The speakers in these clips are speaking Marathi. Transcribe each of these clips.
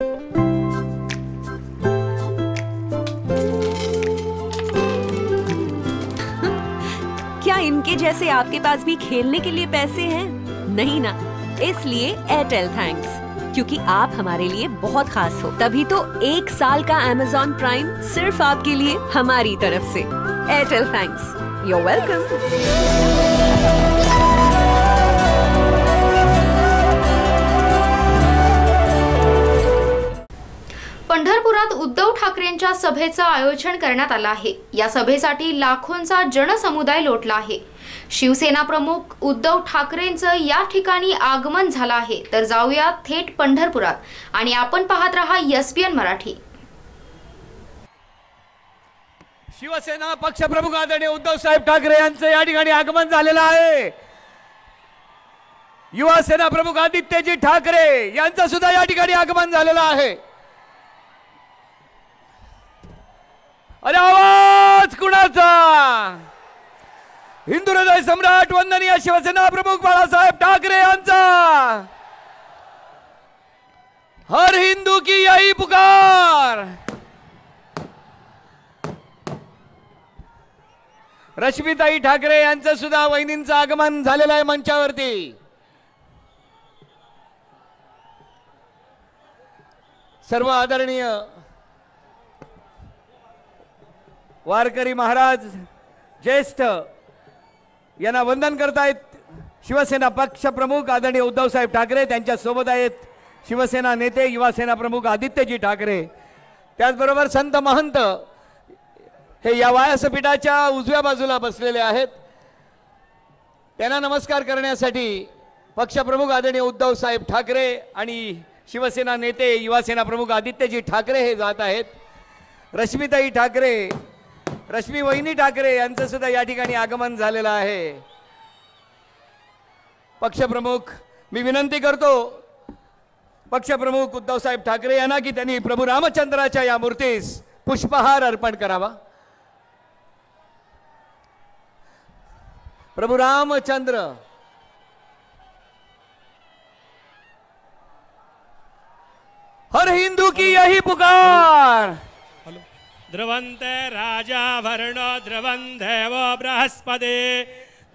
क्या इनके जैसे आपके पास भी खेलने के लिए पैसे हैं? नहीं ना। इसलिए एयरटेल थैंक्स क्योंकि आप हमारे लिए बहुत खास हो। तभी तो एक साल का Amazon प्राइम सिर्फ़ आपके लिए हमारी तरफ़ से। एयरटेल थैंक्स you're वेलकम पंढरपुरात उद्धव ठाकरेंच्या सभेचं आयोजन करण्यात आलं आहे. या सभेसाठी लाखोंचा जनसमुदाय लोटला आहे. शिवसेना प्रमुख उद्धव ठाकरेंचं या ठिकाणी आगमन झालं आहे. तर जाऊया थेट पंढरपुरात. आणि आपण पाहत रहा एसबीएन मराठी. शिवसेना पक्षप्रमुख आदरणीय उद्धव साहेब ठाकरे यांचं या ठिकाणी आगमन झालेलं आहे. युवा सेना प्रमुख आदित्यजी ठाकरे यांचं सुद्धा या ठिकाणी आगमन झालेलं आहे. अरे आवाज कुणाचा? हिंदू हृदय सम्राट वंदनीय शिवसेना प्रमुख बाळासाहेब ठाकरे यांचा. हर हिंदू की यही पुकार. रश्मिताई ठाकरे यांचं सुद्धा वहिनींचं आगमन झालेलं आहे मंचावरती. सर्व आदरणीय वारकरी महाराज ज्येष्ठ यांना वंदन करतायत. शिवसेना पक्ष प्रमुख आदरणीय उद्धवसाहेब ठाकरे त्यांच्यासोबत आहेत शिवसेना नेते युवासेना प्रमुख आदित्यजी ठाकरे. त्याचबरोबर संत महंत हे या व्यासपीठाच्या उजव्या बाजूला बसलेले आहेत. त्यांना नमस्कार करण्यासाठी पक्षप्रमुख आदरणीय उद्धव साहेब ठाकरे आणि शिवसेना नेते युवासेना प्रमुख आदित्यजी ठाकरे हे जात आहेत. रश्मिताई ठाकरे रश्मी वहिनी ठाकरे यांचं सुद्धा या ठिकाणी आगमन झालेलं आहे. पक्षप्रमुख मी विनंती करतो पक्षप्रमुख उद्धव साहेब ठाकरे यांना की त्यांनी प्रभू रामचंद्राच्या या मूर्तीस पुष्पहार अर्पण करावा. प्रभू रामचंद्र. हर हिंदू की यही पुकार. ध्रुवन्ते राजा वर्णो ध्रुवन् देवो बृहस्पति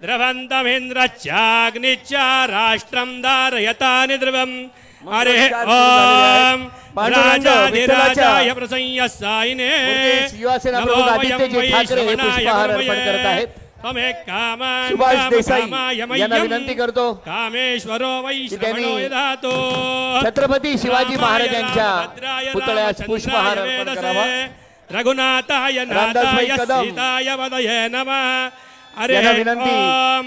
ध्रुवन्तमिन्द्रश्चाग्निश्च राष्ट्रं धारयतानि ध्रुवम् हरे ॐ राजाधिराजाय प्रसंय सायिने नमो वयं वै ठाकरे हे शिवनाय पुष्पहार अर्पण गुरुमये. करत आहेत. त्वमे कामान् सुभाष देसाई कामकामाय यांना मह्यं. विनंती करतो कामेश्वरो वै की त्यांनी श्रवणो यदातो छत्रपती शिवाजी महाराजांच्या पुतळ्यास पुष्पहार अर्पण वेदसे. करावा रघुनाथाय नाथाय सीताय वदये नमः। अरे ओम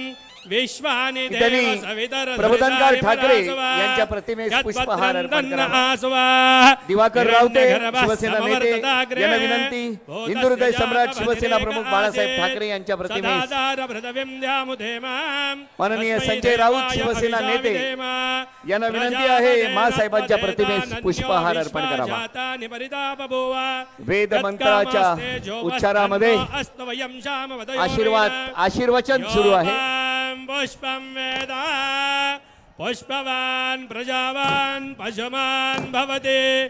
विश्वानि देव सवितर प्रबोधनकार ठाकरे. यांच्या प्रतिमेस पुष्पहार अर्पण करावा. दिवाकर रावते शिवसेना नेते. यांना विनंती. हिंदू हृदय सम्राट शिवसेना प्रमुख बाळासाहेब ठाकरे यांच्या प्रतिमेस. माननीय संजय राऊत शिवसेना नेते. यांना विनंती आहे मासाहेबांच्या प्रतिमेस पुष्पहार अर्पण करावा. वेद मंत्राच्या उच्चारामध्ये आशीर्वाद आशीर्वचन सुरू आहे. पुष्पं वेद. पुष्पवान् प्रजावान् पशुमान् भवति.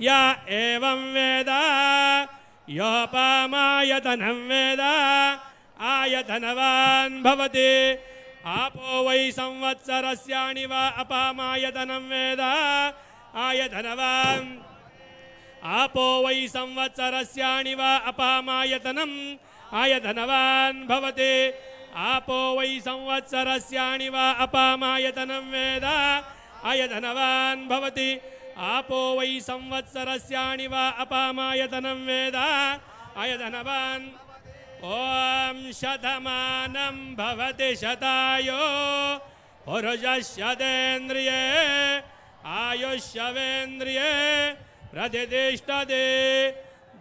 या एवं वेद. योपामायतनं वेद. आयतनवान् भवति. आपो वै संवत्सरस्याणि वा अपामायतनं वेद आयतनवान्। आपो वै संवत्सरस्याणि वा अपामायतनम् आयतनवान् भवति। आपो वै संवत्सरस्याणि वा अपामायतनं वेद आयतनवान् भवति। आपो वै संवत्सरस्याणि वा अपामायतनं वेद आयतनवान् ॐ शतमानं भवति शतायो पुरुषशतेन्द्रिये आयुष्यवेन्द्रिये प्रतिष्ठते।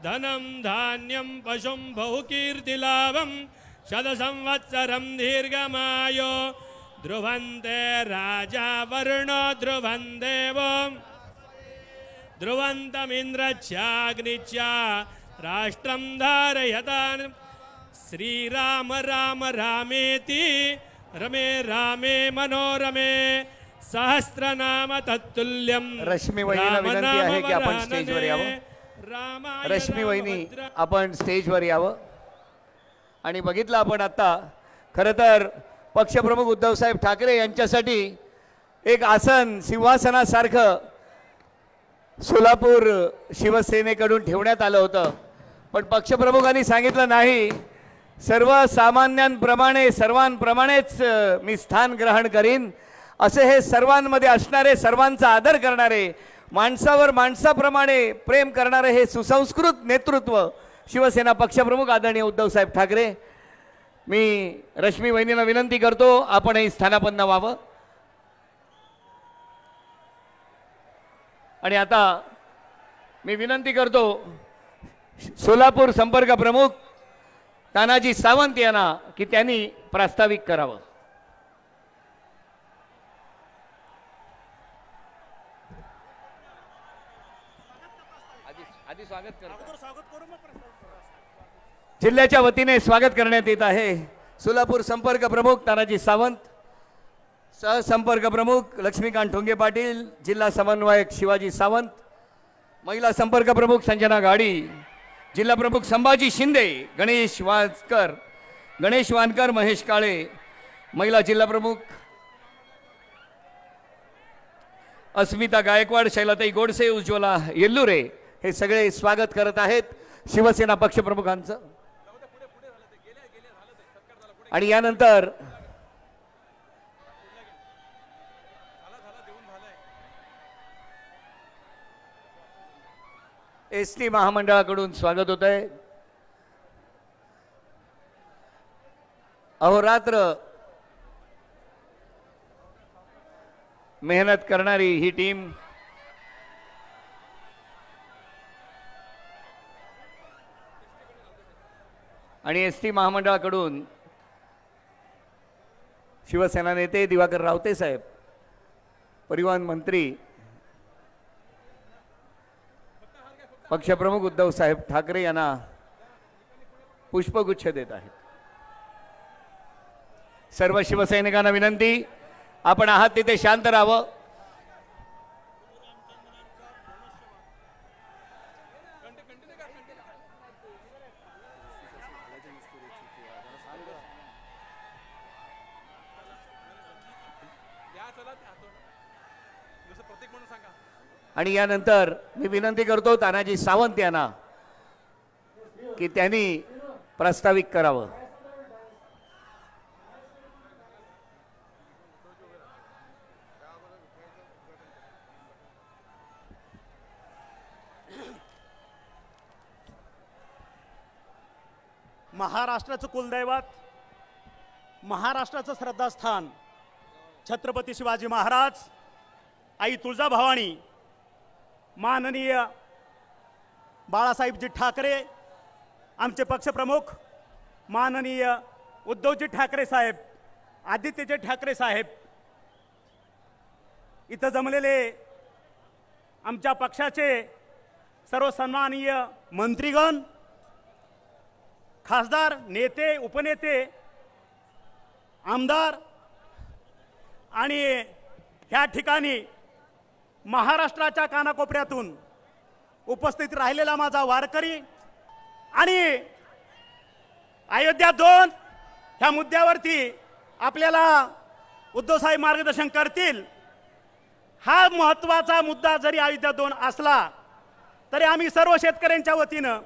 धनं धान्यं पशुं बहुकीर्तिलाभं शतसंवत्सरं दीर्घमायो। ध्रुवन्ते राजा वर्णो ध्रुवं देवो ध्रुवन्तमिन्द्रच्याग्निच्च राष्ट्रं धारयतान् श्रीराम राम रामेति रमे रामे मनोरमे सहस्रनाम तत्तुल्यम रश्मी वहिनीला विनंती आहे की आपण स्टेजवर यावं. रश्मी वहिनी आपण स्टेजवर यावं आणि बघितलं आपण आता खरं तर पक्षप्रमुख उद्धवसाहेब ठाकरे यांच्यासाठी एक आसन सिंहासनासारखं सोलापूर शिवसेनेकडून ठेवण्यात आलं होतं पण पक्षप्रमुखांनी सांगितलं नाही सर्वसामान्यांप्रमाणे सर्वांप्रमाणेच मी स्थान ग्रहण करीन. असे हे सर्वांमध्ये असणारे सर्वांचा आदर करणारे माणसावर माणसाप्रमाणे प्रेम करणारे हे सुसंस्कृत नेतृत्व शिवसेना पक्षप्रमुख आदरणीय उद्धवसाहेब ठाकरे. मी रश्मी वहिनीला विनंती करतो आपणही स्थानापन्न व्हावं. आणि आता मी विनंती करतो सोलापूर संपर्क प्रमुख तानाजी सावंत यांना की त्यांनी प्रास्ताविक करावं. जिल्ह्याच्या वतीने स्वागत करण्यात येत आहे. सोलापूर संपर्क प्रमुख तानाजी सावंत सहसंपर्क प्रमुख लक्ष्मीकांत ठोंगे पाटील जिल्हा समन्वयक शिवाजी सावंत महिला संपर्क प्रमुख संजना गाडी जिल्हा प्रमुख संभाजी शिंदे गणेश वानकर गणेश वानकर महेश काळे महिला जिल्हा प्रमुख अस्मिता गायकवाड शैलाताई गोडसे उज्ज्वला येल्लुरे हे सगळे स्वागत करत आहेत शिवसेना पक्षप्रमुखांचं आणि यानंतर एस टी महामंडळाकडून स्वागत होत आहे अहोरात्र मेहनत करणारी ही टीम आणि एस टी महामंडळाकडून शिवसेना नेते दिवाकर रावते साहेब परिवहन मंत्री पक्षप्रमुख उद्धव साहेब ठाकरे यांना पुष्पगुच्छ देत आहेत. सर्व शिवसैनिकांना विनंती आपण आहात तिथे शांत राहावं. आणि यानंतर मी विनंती करतो तानाजी सावंत यांना की त्यांनी प्रास्ताविक करावं. महाराष्ट्राचं कुलदैवत महाराष्ट्राचं श्रद्धास्थान छत्रपती शिवाजी महाराज आई तुळजाभवानी माननीय बाळासाहेबजी ठाकरे आमचे पक्षप्रमुख माननीय उद्धवजी ठाकरे साहेब आदित्यजी ठाकरे साहेब इथं जमलेले आमच्या पक्षाचे सर्व सन्माननीय मंत्रीगण खासदार नेते उपनेते आमदार आणि ह्या ठिकाणी महाराष्ट्राच्या कानाकोपऱ्यातून उपस्थित राहिलेला माझा वारकरी आणि अयोध्या दोन ह्या मुद्द्यावरती आपल्याला उद्धवसाहेब मार्गदर्शन करतील. हा महत्त्वाचा मुद्दा जरी अयोध्या दोन असला तरी आम्ही सर्व शेतकऱ्यांच्या वतीनं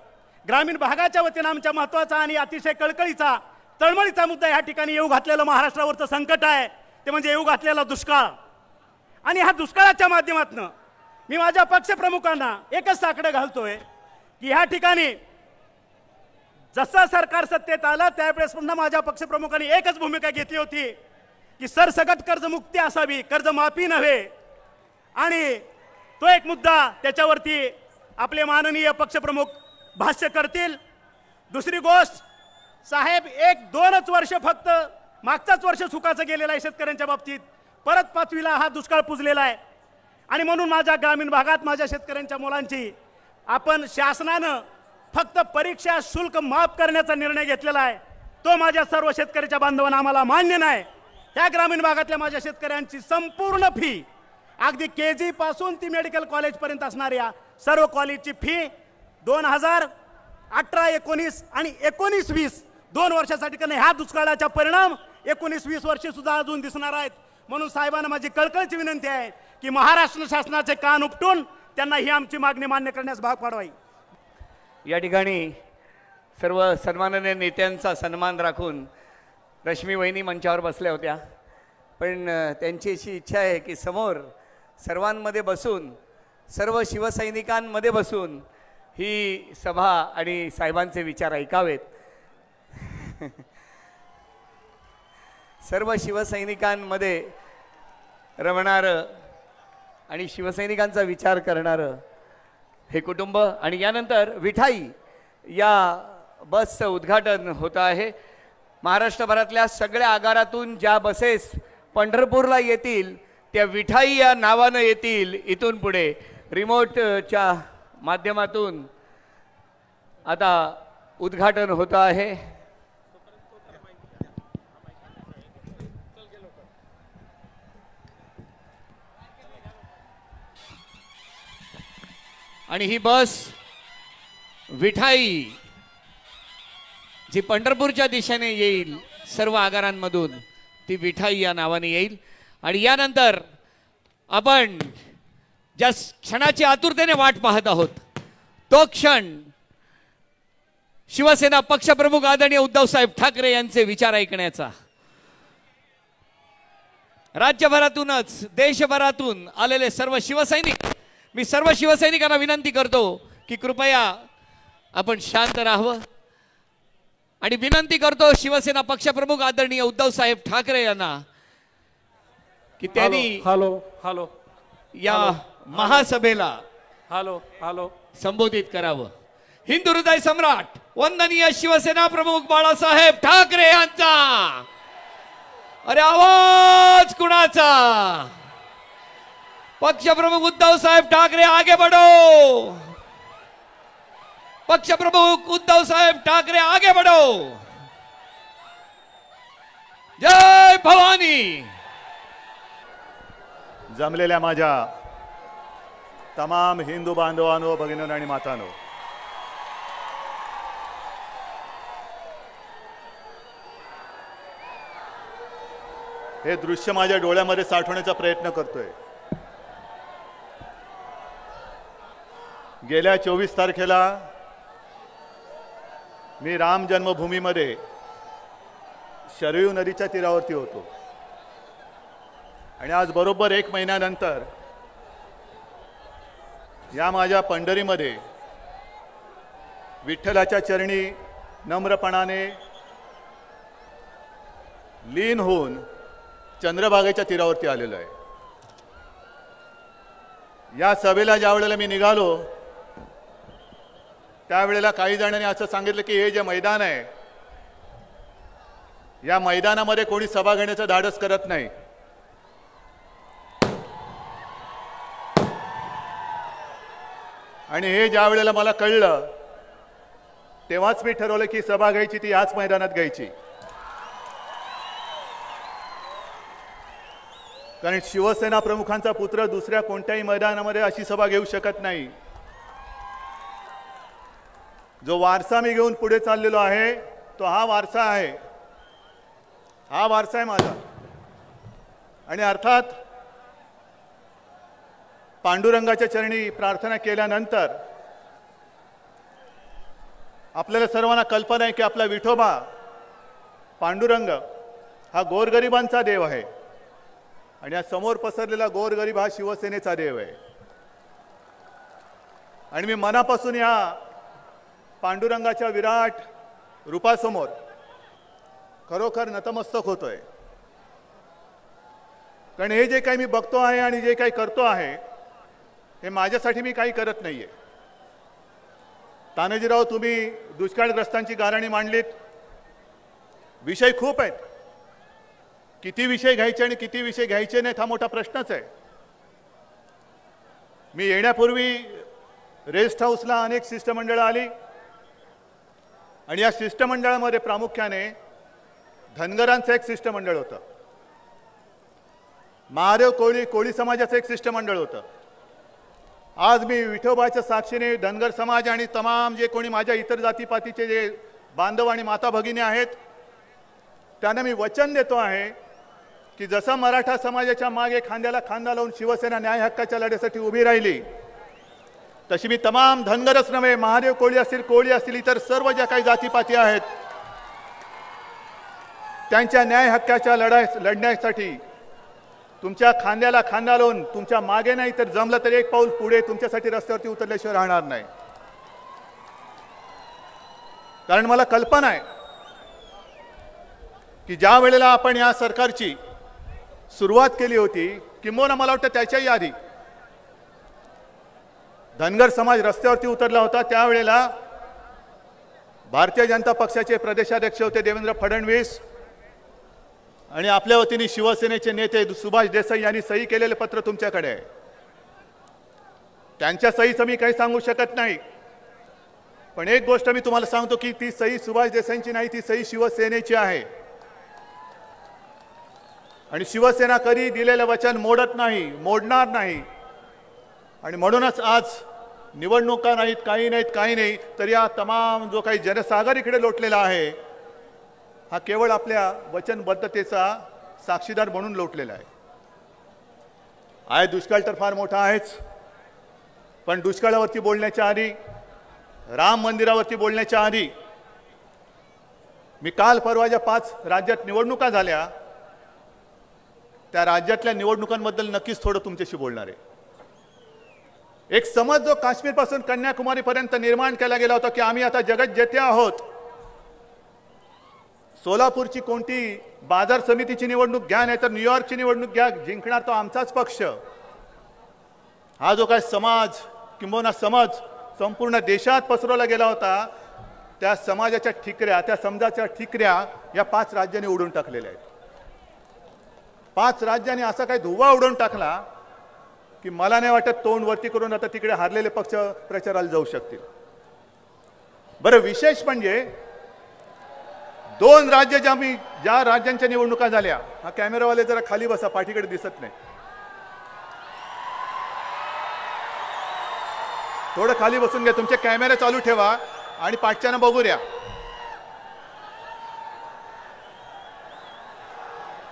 ग्रामीण भागाच्या वतीनं आमच्या महत्त्वाचा आणि अतिशय कळकळीचा तळमळीचा मुद्दा या ठिकाणी येऊ घातलेलं महाराष्ट्रावरचं संकट आहे. ते म्हणजे येऊ घातलेला दुष्काळ. आणि ह्या दुष्काळाच्या माध्यमातून मी माझ्या पक्षप्रमुखांना एकच साकडं घालतोय की ह्या ठिकाणी जसं सरकार सत्तेत आलं त्यावेळेस पुन्हा माझ्या पक्षप्रमुखांनी एकच भूमिका घेतली होती की सरसकट कर्जमुक्ती असावी कर्जमाफी नव्हे. आणि तो एक मुद्दा त्याच्यावरती आपले माननीय पक्षप्रमुख भाष्य करतील. दुसरी गोष्ट साहेब एक दोनच वर्ष फक्त मागचाच वर्ष चुकाचं गेलेलं आहे शेतकऱ्यांच्या बाबतीत. परत पाचवीला हा दुष्काळ पुजलेला आहे. आणि म्हणून माझ्या ग्रामीण भागात माझ्या शेतकऱ्यांच्या मुलांची आपण शासनानं फक्त परीक्षा शुल्क माफ करण्याचा निर्णय घेतलेला आहे. तो माझ्या सर्व शेतकऱ्याच्या बांधवांना आम्हाला मान्य नाही. त्या ग्रामीण भागातल्या माझ्या शेतकऱ्यांची संपूर्ण फी अगदी के जी पासून ती मेडिकल कॉलेजपर्यंत असणाऱ्या सर्व कॉलेजची फी दोन हजार अठरा एकोणीस आणि एकोणीस वीस दोन वर्षासाठी कारण ह्या दुष्काळाचा परिणाम एकोणीस वीस वर्षे सुद्धा अजून दिसणार आहेत. म्हणून साहेबांना माझी कळकळची विनंती आहे की महाराष्ट्र शासनाचे कान उपटून त्यांना ही आमची मागणी मान्य करण्यास भाग पाडवाई. या ठिकाणी सर्व सन्माननीय नेत्यांचा सन्मान राखून रश्मी वहिनी मंचावर बसल्या होत्या. पण त्यांची अशी इच्छा आहे की समोर सर्वांमध्ये बसून सर्व शिवसैनिकांमध्ये बसून ही सभा आणि साहेबांचे विचार ऐकावेत. सर्व शिवसैनिकांमध्ये रमणारं आणि शिवसैनिकांचा विचार करणारं हे कुटुंब. आणि यानंतर विठाई या बसचं उद्घाटन होतं आहे. महाराष्ट्रभरातल्या सगळ्या आगारातून ज्या बसेस पंढरपूरला येतील त्या विठाई या नावानं येतील इथून पुढे. रिमोटच्या माध्यमातून आता उद्घाटन होतं आहे. आणि ही बस विठाई जी पंढरपूरच्या दिशेने येईल सर्व आगारांमधून ती विठाई या नावाने येईल. आणि यानंतर आपण ज्या क्षणाची आतुरतेने वाट पाहत आहोत तो क्षण शिवसेना पक्षप्रमुख आदरणीय उद्धवसाहेब ठाकरे यांचे विचार ऐकण्याचा. राज्यभरातूनच देशभरातून आलेले सर्व शिवसैनिक मी सर्व शिवसैनिकांना विनंती करतो की कृपया आपण शांत राहावं. आणि विनंती करतो शिवसेना पक्षप्रमुख आदरणीय उद्धव साहेब ठाकरे यांना की त्यांनी हॅलो हॅलो या महासभेला हॅलो हॅलो संबोधित करावं. हिंदू हृदय सम्राट वंदनीय शिवसेना प्रमुख बाळासाहेब ठाकरे यांचा. अरे आवाज कुणाचा? पक्षप्रमुख उद्धव साहेब ठाकरे आगे बढ़ो। पक्षप्रमुख उद्धव साहेब ठाकरे आगे बढ़ो। जय भवानी। जमलेल्या माझ्या तमाम हिंदू बांधवांनो भगिनींनो आणि मातांनो हे दृश्य माझ्या डोळ्यामध्ये साठवण्याचा प्रयत्न करतोय. गेल्या चोवीस तारखेला मी राम जन्मभूमीमध्ये शरयू नदीच्या तीरावरती होतो. आणि आज बरोबर एक महिन्यानंतर या माझ्या पंढरीमध्ये विठ्ठलाच्या चरणी नम्रपणाने लीन होऊन चंद्रभागेच्या तीरावरती आलेलो आहे. या सभेला ज्या वेळेला मी निघालो त्यावेळेला काही जणांनी असं सांगितलं की हे जे मैदान आहे या मैदानामध्ये कोणी सभा घेण्याचं धाडस करत नाही. आणि हे ज्या वेळेला मला कळलं तेव्हाच मी ठरवलं की सभा घ्यायची ती याच मैदानात घ्यायची. कारण शिवसेना प्रमुखांचा पुत्र दुसऱ्या कोणत्याही मैदानामध्ये अशी सभा घेऊ शकत नाही. जो वारसा मी घेऊन पुढे चाललेलो आहे तो हा वारसा आहे. हा वारसा आहे माझा. आणि अर्थात पांडुरंगाच्या चरणी प्रार्थना केल्यानंतर आपल्याला सर्वांना कल्पना आहे की आपला विठोबा पांडुरंग हा गोरगरिबांचा देव आहे. आणि या समोर पसरलेला गोरगरीब हा शिवसेनेचा देव आहे. आणि मी मनापासून या पांडुरंगाच्या विराट रूपासमोर खरोखर नतमस्तक होतोय. कारण हे जे काही मी बघतो आहे आणि जे काही करतो आहे हे माझ्यासाठी मी काही करत नाहीये. तानाजीराव तुम्ही दुष्काळग्रस्तांची गाराणी मांडलीत. विषय खूप आहेत. किती विषय घ्यायचे आणि किती विषय घ्यायचे नाहीत हा मोठा प्रश्नच आहे. मी येण्यापूर्वी रेस्ट हाऊसला अनेक शिष्टमंडळं आली. आणि या शिष्टमंडळामध्ये प्रामुख्याने धनगरांचं एक शिष्टमंडळ होतं. महादेव कोळी कोळी समाजाचं एक शिष्टमंडळ होतं. आज मी विठोबाच्या साक्षीने धनगर समाज आणि तमाम जे कोणी माझ्या इतर जातीपातीचे जे बांधव आणि माता भगिनी आहेत त्यांना मी वचन देतो आहे की जसं मराठा समाजाच्या मागे खांद्याला खांदा लावून शिवसेना न्याय हक्काच्या लढ्यासाठी उभी राहिली तशी मी तमाम धनगरच नव्हे महादेव कोळी असतील कोळी असतील इतर सर्व ज्या काही जातीपाती आहेत त्यांच्या न्याय हक्काच्या लढाय लढण्यासाठी तुमच्या खांद्याला खांदा लावून तुमच्या मागे नाही तर जमलं तरी एक पाऊल पुढे तुमच्यासाठी रस्त्यावरती उतरल्याशिवाय राहणार नाही. कारण मला कल्पना आहे की ज्या वेळेला आपण या सरकारची सुरुवात केली होती किंबहुना मला वाटतं त्याच्याही आधी धनगर समाज रस्त्यावरती उतरला होता. त्यावेळेला भारतीय जनता पक्षाचे प्रदेशाध्यक्ष होते देवेंद्र फडणवीस आणि आपल्या वतीने शिवसेनेचे नेते सुभाष देसाई यांनी सही केलेले पत्र तुमच्याकडे आहे. त्यांच्या सहीचं मी काही सांगू शकत नाही. पण एक गोष्ट मी तुम्हाला सांगतो की ती सही सुभाष देसाईंची नाही ती सही शिवसेनेची आहे. आणि शिवसेना कधी दिलेलं वचन मोडत नाही मोडणार नाही. आणि म्हणूनच आज निवडणुका नाहीत काही नाहीत काही नाही तर या तमाम जो काही जनसागर इकडे लोटलेला आहे हा केवळ आपल्या वचनबद्धतेचा साक्षीदार म्हणून लोटलेला आहे. आहे दुष्काळ तर फार मोठा आहेच पण दुष्काळावरती बोलण्याच्या आधी राम मंदिरावरती बोलण्याच्या आधी मी काल परवा ज्या पाच राज्यात निवडणुका झाल्या त्या राज्यातल्या निवडणुकांबद्दल नक्कीच थोडं तुमच्याशी बोलणार आहे. एक समज जो काश्मीरपासून कन्याकुमारीपर्यंत निर्माण केला गेला होता की आम्ही आता जगत जेते आहोत. सोलापूरची कोणती बाजार समितीची निवडणूक घ्या नाही तर न्यूयॉर्कची निवडणूक घ्या जिंकणार तो आमचाच पक्ष. हा जो काय समाज किंबहुना समज संपूर्ण देशात पसरवला गेला होता त्या समाजाच्या ठिकऱ्या त्या समाजाच्या ठिकऱ्या या पाच राज्यांनी उडून टाकलेल्या आहेत. पाच राज्यांनी असा काही धुवा उडवून टाकला की मला नाही वाटत तोंड वरती करून आता तिकडे हारलेले पक्ष प्रचाराला जाऊ शकतील. बरं विशेष म्हणजे दोन राज्य ज्या मी ज्या राज्यांच्या निवडणुका झाल्या हा कॅमेरावाले जरा खाली बसा पाठीकडे दिसत नाही. थोडं खाली बसून घ्या तुमचे कॅमेरा चालू ठेवा आणि पाठच्यानं बघू द्या.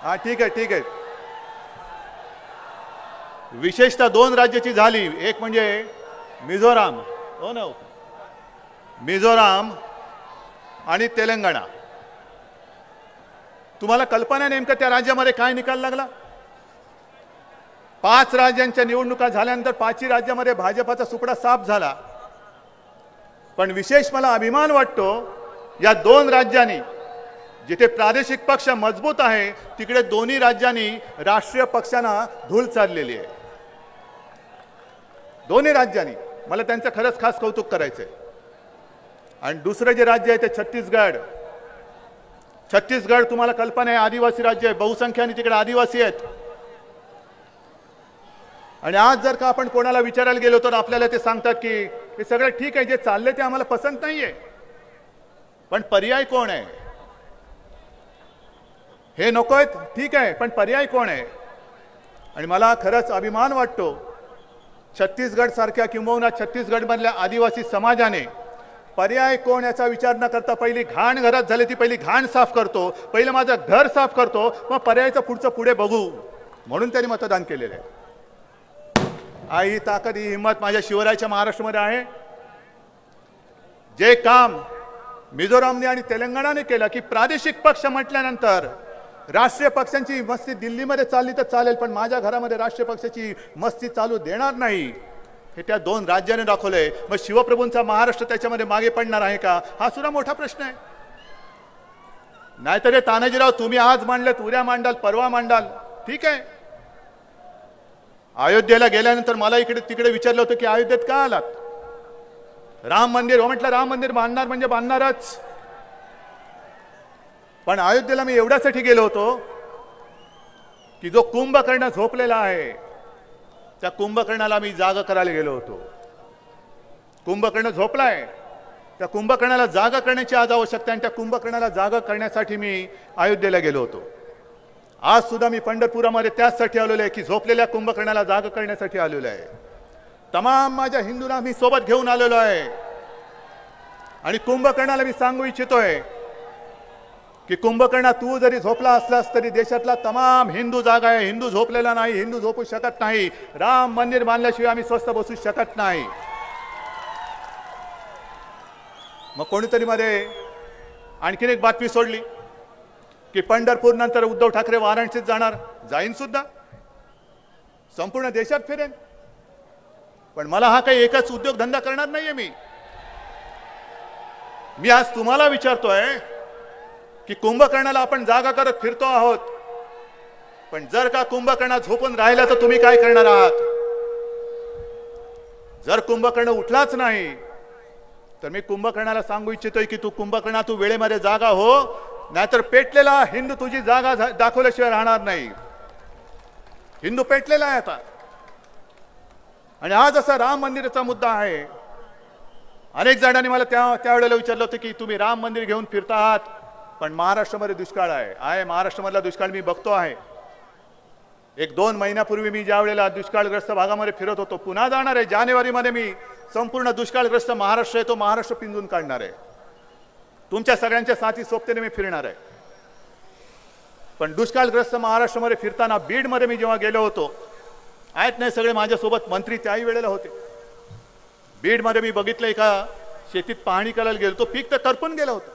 हा ठीक आहे ठीक आहे. विशेषतः दोन राज्याची झाली. एक म्हणजे मिझोराम. हो ना हो. मिझोराम आणि तेलंगणा. तुम्हाला कल्पना नेमकं त्या राज्यामध्ये काय निकाल लागला? पाच राज्यांच्या निवडणुका झाल्यानंतर पाचही राज्यामध्ये भाजपाचा सुपडा साफ झाला. पण विशेष मला अभिमान वाटतो या दोन राज्यांनी जिथे प्रादेशिक पक्ष मजबूत आहे तिकडे दोन्ही राज्यांनी राष्ट्रीय पक्षांना धूल चाललेली आहे. दोन्ही राज्यांनी. मला त्यांचं खरंच खास कौतुक करायचंय. आणि दुसरं जे राज्य आहे ते छत्तीसगड. छत्तीसगड तुम्हाला कल्पना आहे आदिवासी राज्य आहे. बहुसंख्याने तिकडे आदिवासी आहेत. आणि आज जर का आपण कोणाला विचारायला गेलो तर आपल्याला ते सांगतात की हे सगळं ठीक आहे जे चाललंय ते आम्हाला पसंत नाहीये. पण पर्याय कोण आहे? हे नको आहेत ठीक आहे पण पर्याय कोण आहे? आणि मला खरंच अभिमान वाटतो छत्तीसगड सारख्या किंबहुना छत्तीसगडमधल्या आदिवासी समाजाने पर्याय कोण याचा विचार न करता पहिली घाण घरात झाली ती पहिली घाण साफ करतो पहिलं माझं घर साफ करतो मग पर्यायचं पुढचं पुढे बघू. म्हणून त्यांनी मतदान केलेलं आहे. आई ही ताकद ही हिंमत माझ्या शिवरायाच्या महाराष्ट्रामध्ये आहे. जे काम मिझोरामने आणि तेलंगणाने केलं की प्रादेशिक पक्ष म्हटल्यानंतर राष्ट्रीय पक्षांची मस्ती दिल्लीमध्ये चालली तर चालेल पण माझ्या घरामध्ये राष्ट्रीय पक्षाची मस्ती चालू देणार नाही. हे त्या दोन राज्याने दाखवलंय. मग शिवप्रभूंचा महाराष्ट्र त्याच्यामध्ये मागे पडणार आहे का? हा सुद्धा मोठा प्रश्न आहे. नाहीतर हे तानाजीराव तुम्ही आज मांडलेत उद्या मांडाल परवा मांडाल. ठीक आहे. अयोध्येला गेल्यानंतर मला इकडे तिकडे विचारलं होतं की अयोध्येत का आलात? राम मंदिर हो म्हटलं राम मंदिर बांधणार म्हणजे बांधणारच. पण अयोध्येला मी एवढ्यासाठी गेलो होतो की जो कुंभकर्ण झोपलेला आहे त्या कुंभकर्णाला मी जाग करायला गेलो होतो. कुंभकर्ण झोपलाय त्या कुंभकर्णाला जागा करण्याची आज आवश्यकता आहे आणि त्या कुंभकर्णाला जागा करण्यासाठी मी अयोध्येला गेलो होतो. आज सुद्धा मी पंढरपुरामध्ये त्याचसाठी आलेलो आहे की झोपलेल्या कुंभकर्णाला जाग करण्यासाठी आलेलो आहे. तमाम माझ्या हिंदूंना मी सोबत घेऊन आलेलो आहे. आणि कुंभकर्णाला मी सांगू इच्छितोय की कुंभकर्णा तू जरी झोपला असलास तरी देशातला तमाम हिंदू जागा आहे. हिंदू झोपलेला नाही हिंदू झोपू शकत नाही. राम मंदिर बांधल्याशिवाय आम्ही स्वस्त बसू शकत नाही. मग कोणीतरी मध्ये आणखीन एक बातमी सोडली की पंढरपूर नंतर उद्धव ठाकरे वाराणसीत जाणार. जाईन सुद्धा. संपूर्ण देशात फिरेन. पण मला हा काही एकच उद्योगधंदा करणार नाहीये मी. मी आज तुम्हाला विचारतोय की कुंभकर्णाला आपण जागा करत फिरतो आहोत. पण जर का कुंभकर्णा झोपून राहिला तर तुम्ही काय करणार आहात? जर कुंभकर्ण उठलाच नाही तर मी कुंभकर्णाला सांगू इच्छितोय की तू कुंभकर्णा तू वेळेमध्ये जागा हो नाहीतर पेटलेला हिंदू तुझी जागा झा- दाखवल्याशिवाय राहणार नाही. हिंदू पेटलेला आहे आता. आणि आज असा राम मंदिराचा मुद्दा आहे. अनेक जणांनी मला त्या त्यावेळेला विचारलं होतं की तुम्ही राम मंदिर घेऊन फिरता आहात? पण महाराष्ट्रामध्ये दुष्काळ आहे. आहे महाराष्ट्रामधला दुष्काळ मी बघतो आहे. एक दोन महिन्यापूर्वी मी ज्या वेळेला दुष्काळग्रस्त भागामध्ये फिरत होतो पुन्हा जाणार आहे. जानेवारीमध्ये मी संपूर्ण दुष्काळग्रस्त महाराष्ट्र आहे तो महाराष्ट्र पिंजून काढणार आहे. तुमच्या सगळ्यांच्या साथी सोबतीने मी फिरणार आहे. पण दुष्काळग्रस्त महाराष्ट्रामध्ये फिरताना बीडमध्ये मी जेव्हा गेलो होतो आहेत नाही सगळे माझ्यासोबत मंत्री त्याही वेळेला होते. बीडमध्ये मी बघितलं एका शेतीत पाहणी करायला गेलो तो पीक तर तरपून गेला होता.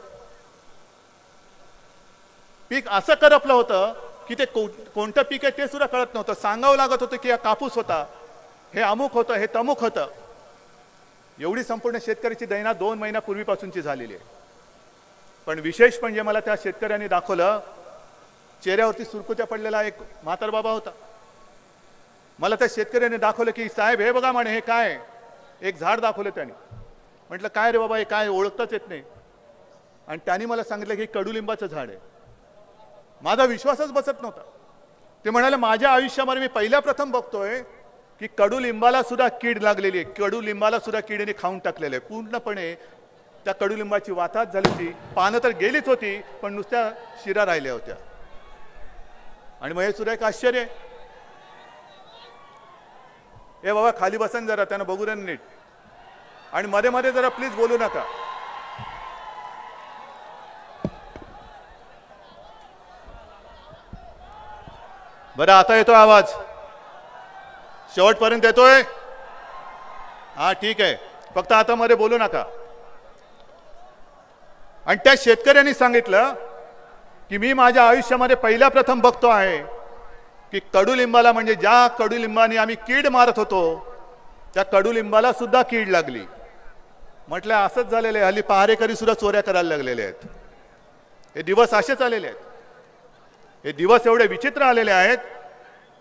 पीक असं करपलं होतं की ते कोणतं पीक आहे ते सुद्धा कळत नव्हतं. सांगावं लागत होतं की हा कापूस होता. हे अमुक होतं हे तमुक होतं. एवढी संपूर्ण शेतकऱ्याची दैना दोन महिन्यापूर्वीपासूनची झालेली आहे. पण विशेष म्हणजे मला त्या शेतकऱ्यांनी दाखवलं चेहऱ्यावरती सुरकुत्या पडलेला एक म्हातार बाबा होता. मला त्या शेतकऱ्याने दाखवलं की साहेब हे बघा म्हणे हे काय एक झाड दाखवलं त्याने. म्हटलं काय रे बाबा हे काय ओळखताच येत नाही. आणि त्याने मला सांगितलं की कडुलिंबाचं झाड आहे. माझा विश्वासच बसत नव्हता. ते म्हणाले माझ्या आयुष्यामध्ये मी पहिल्या प्रथम बघतोय की कडुलिंबाला सुद्धा कीड लागलेली आहे. कडुलिंबाला सुद्धा किडीने खाऊन टाकलेलं आहे. पूर्णपणे त्या कडुलिंबाची वाताच झाली होती. पानं तर गेलीच होती पण नुसत्या शिरा राहिल्या होत्या. आणि मग हे सुद्धा एक आश्चर्य हे बाबा खाली बसन जरा त्यांना बघू दे नीट. आणि मध्ये मध्ये जरा प्लीज बोलू नका. बरं आता येतोय आवाज. शेवटपर्यंत येतोय? हा ठीक आहे. फक्त आता मध्ये बोलू नका. आणि त्या शेतकऱ्यांनी सांगितलं की मी माझ्या आयुष्यामध्ये पहिल्या प्रथम बघतो आहे की कडुलिंबाला म्हणजे ज्या कडुलिंबाने आम्ही कीड मारत होतो त्या कडुलिंबाला सुद्धा कीड लागली. म्हटलं असंच झालेलं आहे. हल्ली पहारेकरी सुद्धा चोऱ्या करायला लागलेले आहेत. हे दिवस असेच आलेले आहेत. हे दिवस एवढे विचित्र आलेले आहेत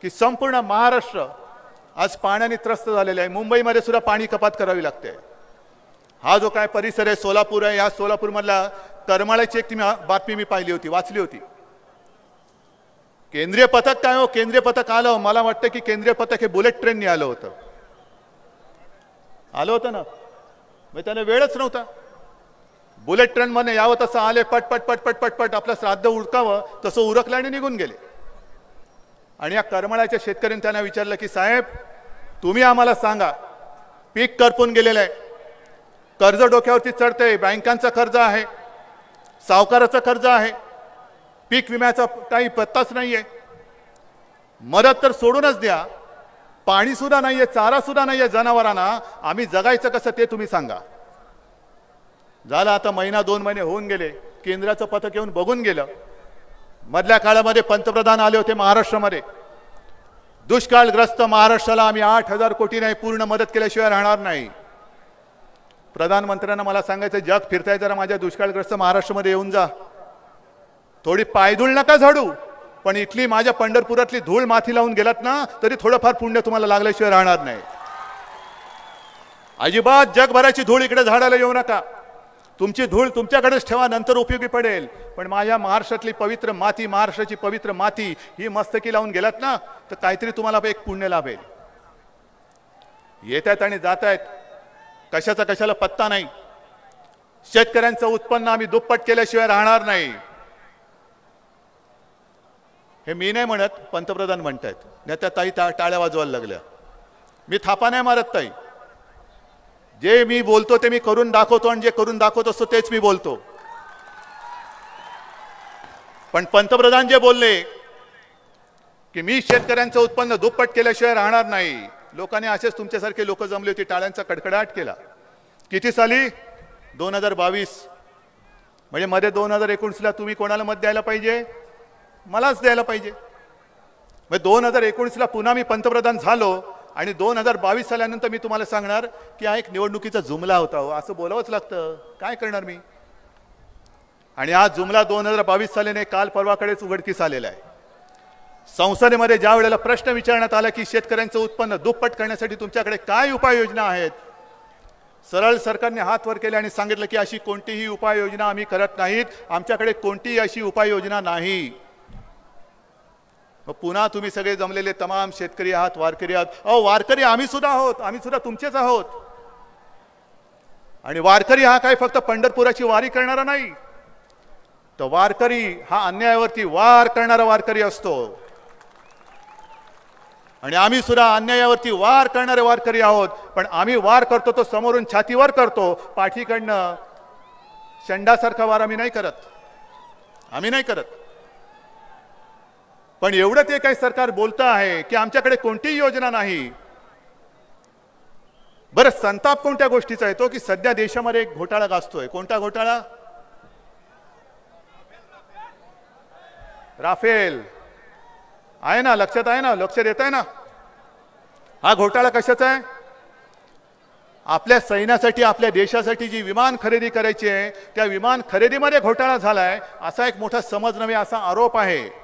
की संपूर्ण महाराष्ट्र आज पाण्याने त्रस्त झालेले आहे. मुंबईमध्ये सुद्धा पाणी कपात करावी लागते. हा जो काय परिसर आहे सोलापूर आहे या सोलापूरमधला करमाळ्याची एक ती बातमी मी पाहिली होती वाचली होती. केंद्रीय पथक काय हो? केंद्रीय पथक आलं हो. मला वाटतं की केंद्रीय पथक हे बुलेट ट्रेननी आलं होतं. आलं होतं ना? मग त्याला वेळच नव्हता. बुलेट ट्रेनमध्ये यावं तसं आले पट पट पट पट पट पट आपलं श्राद्ध उरकावं तसं उरकलं आणि निघून गेले. आणि या करमळाच्या शेतकऱ्यांनी त्यांना विचारलं की साहेब तुम्ही आम्हाला सांगा पीक करपून गेलेलं आहे कर्ज डोक्यावरती चढते बँकांचं कर्ज आहे सावकाराचं कर्ज आहे. पीक विम्याचा काही पत्ताच नाही आहे मदत तर सोडूनच द्या. पाणीसुद्धा नाही आहे चारासुद्धा नाही आहे जनावरांना. आम्ही जगायचं कसं ते तुम्ही सांगा. झालं आता महिना दोन महिने होऊन गेले. केंद्राचं पथक येऊन बघून गेलं. मधल्या काळामध्ये पंतप्रधान आले होते महाराष्ट्रामध्ये. दुष्काळग्रस्त महाराष्ट्राला आम्ही आठ हजार कोटी नाही पूर्ण मदत केल्याशिवाय राहणार नाही. प्रधानमंत्र्यांना मला सांगायचं जग फिरताय जरा माझ्या दुष्काळग्रस्त महाराष्ट्रामध्ये येऊन जा. थोडी पायधूळ नका झाडू. पण इथली माझ्या पंढरपुरातली धूळ माथी लावून गेलात ना तरी थोडंफार पुण्य तुम्हाला लागल्याशिवाय राहणार नाही. अजिबात जगभराची धूळ इकडे झाडायला येऊ नका. तुमची धूळ तुमच्याकडेच ठेवा नंतर उपयोगी पडेल. पण माझ्या महाराष्ट्रातली पवित्र माती महाराष्ट्राची पवित्र माती ही मस्तकी लावून गेलात ना तर काहीतरी तुम्हाला एक पुण्य लाभेल. येत आहेत आणि जात आहेत कशाचा कशाला पत्ता नाही. शेतकऱ्यांचं उत्पन्न आम्ही दुप्पट केल्याशिवाय राहणार नाही. हे मी नाही म्हणत पंतप्रधान म्हणत आहेत नेत्या ताई टाळ्या वाजवायला लागल्या. मी थापा नाही मारत ताई. जे मी बोलतो ते मी करून दाखवतो आणि जे करून दाखवत असतो तेच मी बोलतो. पण पंतप्रधान जे बोलले की मी शेतकऱ्यांचं उत्पन्न दुप्पट केल्याशिवाय राहणार नाही. लोकांनी असेच तुमच्यासारखे लोक जमले होते टाळ्यांचा कडकडाट केला. किती साली? दोन हजार बावीस. म्हणजे मध्ये दोन हजार एकोणीसला तुम्ही कोणाला मत द्यायला पाहिजे? मलाच द्यायला पाहिजे. म्हणजे दोन हजार एकोणीसला पुन्हा मी पंतप्रधान झालो आणि दोन हजार बावीस साल्यानंतर मी तुम्हाला सांगणार की हा एक निवडणुकीचा जुमला होता हो. असं बोलावंच लागतं. काय करणार मी? आणि हा जुमला दोन हजार बावीस सालीने काल परवाकडेच उघडकीस आलेला आहे. संसदेमध्ये ज्या वेळेला प्रश्न विचारण्यात आला की शेतकऱ्यांचं उत्पन्न दुप्पट करण्यासाठी तुमच्याकडे काय उपाययोजना आहेत सरळ सरकारने हात वर केले आणि सांगितलं की अशी कोणतीही उपाययोजना आम्ही करत नाहीत. आमच्याकडे कोणतीही अशी उपाययोजना नाही. मग पुन्हा तुम्ही सगळे जमलेले तमाम शेतकरी आहात वारकरी आहात. अहो वारकरी आम्ही सुद्धा आहोत. आम्ही सुद्धा तुमचेच आहोत. आणि वारकरी हा काय फक्त पंढरपुराची वारी करणारा नाही. तर वारकरी हा अन्यायावरती वार करणारा वारकरी असतो. आणि आम्ही सुद्धा अन्यायावरती वार करणारे वारकरी आहोत. पण आम्ही वार करतो तो समोरून छातीवर करतो. पाठीकडनं शंडासारखा वार आम्ही नाही करत. आम्ही नाही करत. पण एवढं ते काही सरकार बोलतं आहे की आमच्याकडे कोणतीही योजना नाही. बरं संताप कोणत्या गोष्टीचा येतो की सध्या देशामध्ये एक घोटाळा गाजतोय? कोणता घोटाळा? राफेल. आहे ना लक्षात आहे ना? लक्ष देत आहे ना? हा घोटाळा कशाचा आहे? आपल्या सैन्यासाठी आपल्या देशासाठी जी विमान खरेदी करायची आहे त्या विमान खरेदीमध्ये घोटाळा झालाय असा एक मोठा समज नव्हे असा आरोप आहे.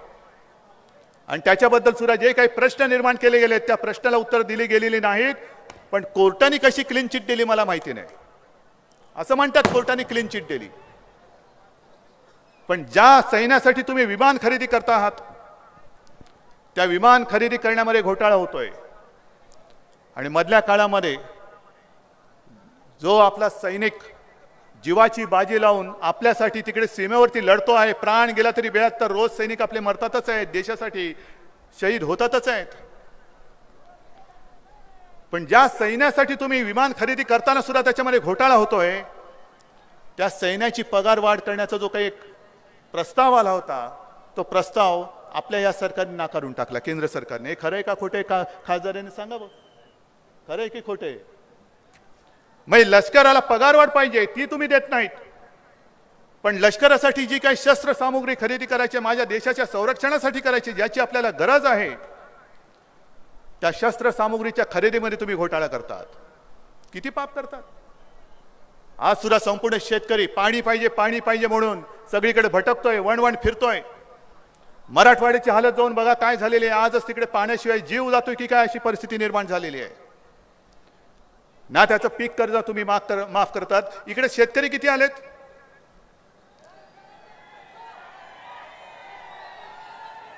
आणि त्याच्याबद्दल सुद्धा जे काही प्रश्न निर्माण केले गेले त्या प्रश्नाला उत्तर दिली गेलेली नाहीत. पण कोर्टाने कशी क्लीन चिट दिली मला माहिती नाही. असं म्हणतात कोर्टाने क्लीन चिट दिली. पण ज्या सैन्यासाठी तुम्ही विमान खरेदी करता आहात त्या विमान खरेदी करण्यामध्ये घोटाळा होतोय. आणि मधल्या काळामध्ये जो आपला सैनिक जीवाची बाजी लावून आपल्यासाठी तिकडे सीमेवरती लढतो आहे. प्राण गेला तरी बेहत्तर रोज सैनिक आपले मरतातच आहेत. देशासाठी शहीद होतातच आहेत. पण ज्या सैन्यासाठी तुम्ही विमान खरेदी करताना सुद्धा त्याच्यामध्ये घोटाळा होतोय त्या सैन्याची पगार वाढ करण्याचा जो काही एक प्रस्ताव आला होता तो प्रस्ताव आपल्या या सरकारने नाकारून टाकला केंद्र सरकारने. खरं आहे का खोटे का खासदारांनी सांगावं खरं आहे की खोटे मग लष्कराला पगारवाढ पाहिजे ती तुम्ही देत नाहीत. पण लष्करासाठी जी काही शस्त्र सामुग्री खरेदी करायची माझ्या देशाच्या संरक्षणासाठी करायची ज्याची आपल्याला गरज आहे त्या शस्त्र सामुग्रीच्या खरेदीमध्ये तुम्ही घोटाळा करतात. किती पाप करतात? आज सुद्धा संपूर्ण शेतकरी पाणी पाहिजे पाणी पाहिजे म्हणून सगळीकडे भटकतोय वणवण फिरतोय. मराठवाड्याची हालत जाऊन बघा काय झालेली आहे. आजच तिकडे पाण्याशिवाय जीव जातोय की काय अशी परिस्थिती निर्माण झालेली आहे. ना त्याचं पीक कर्ज तुम्ही माफ कर माफ करतात. इकडे शेतकरी किती आलेत?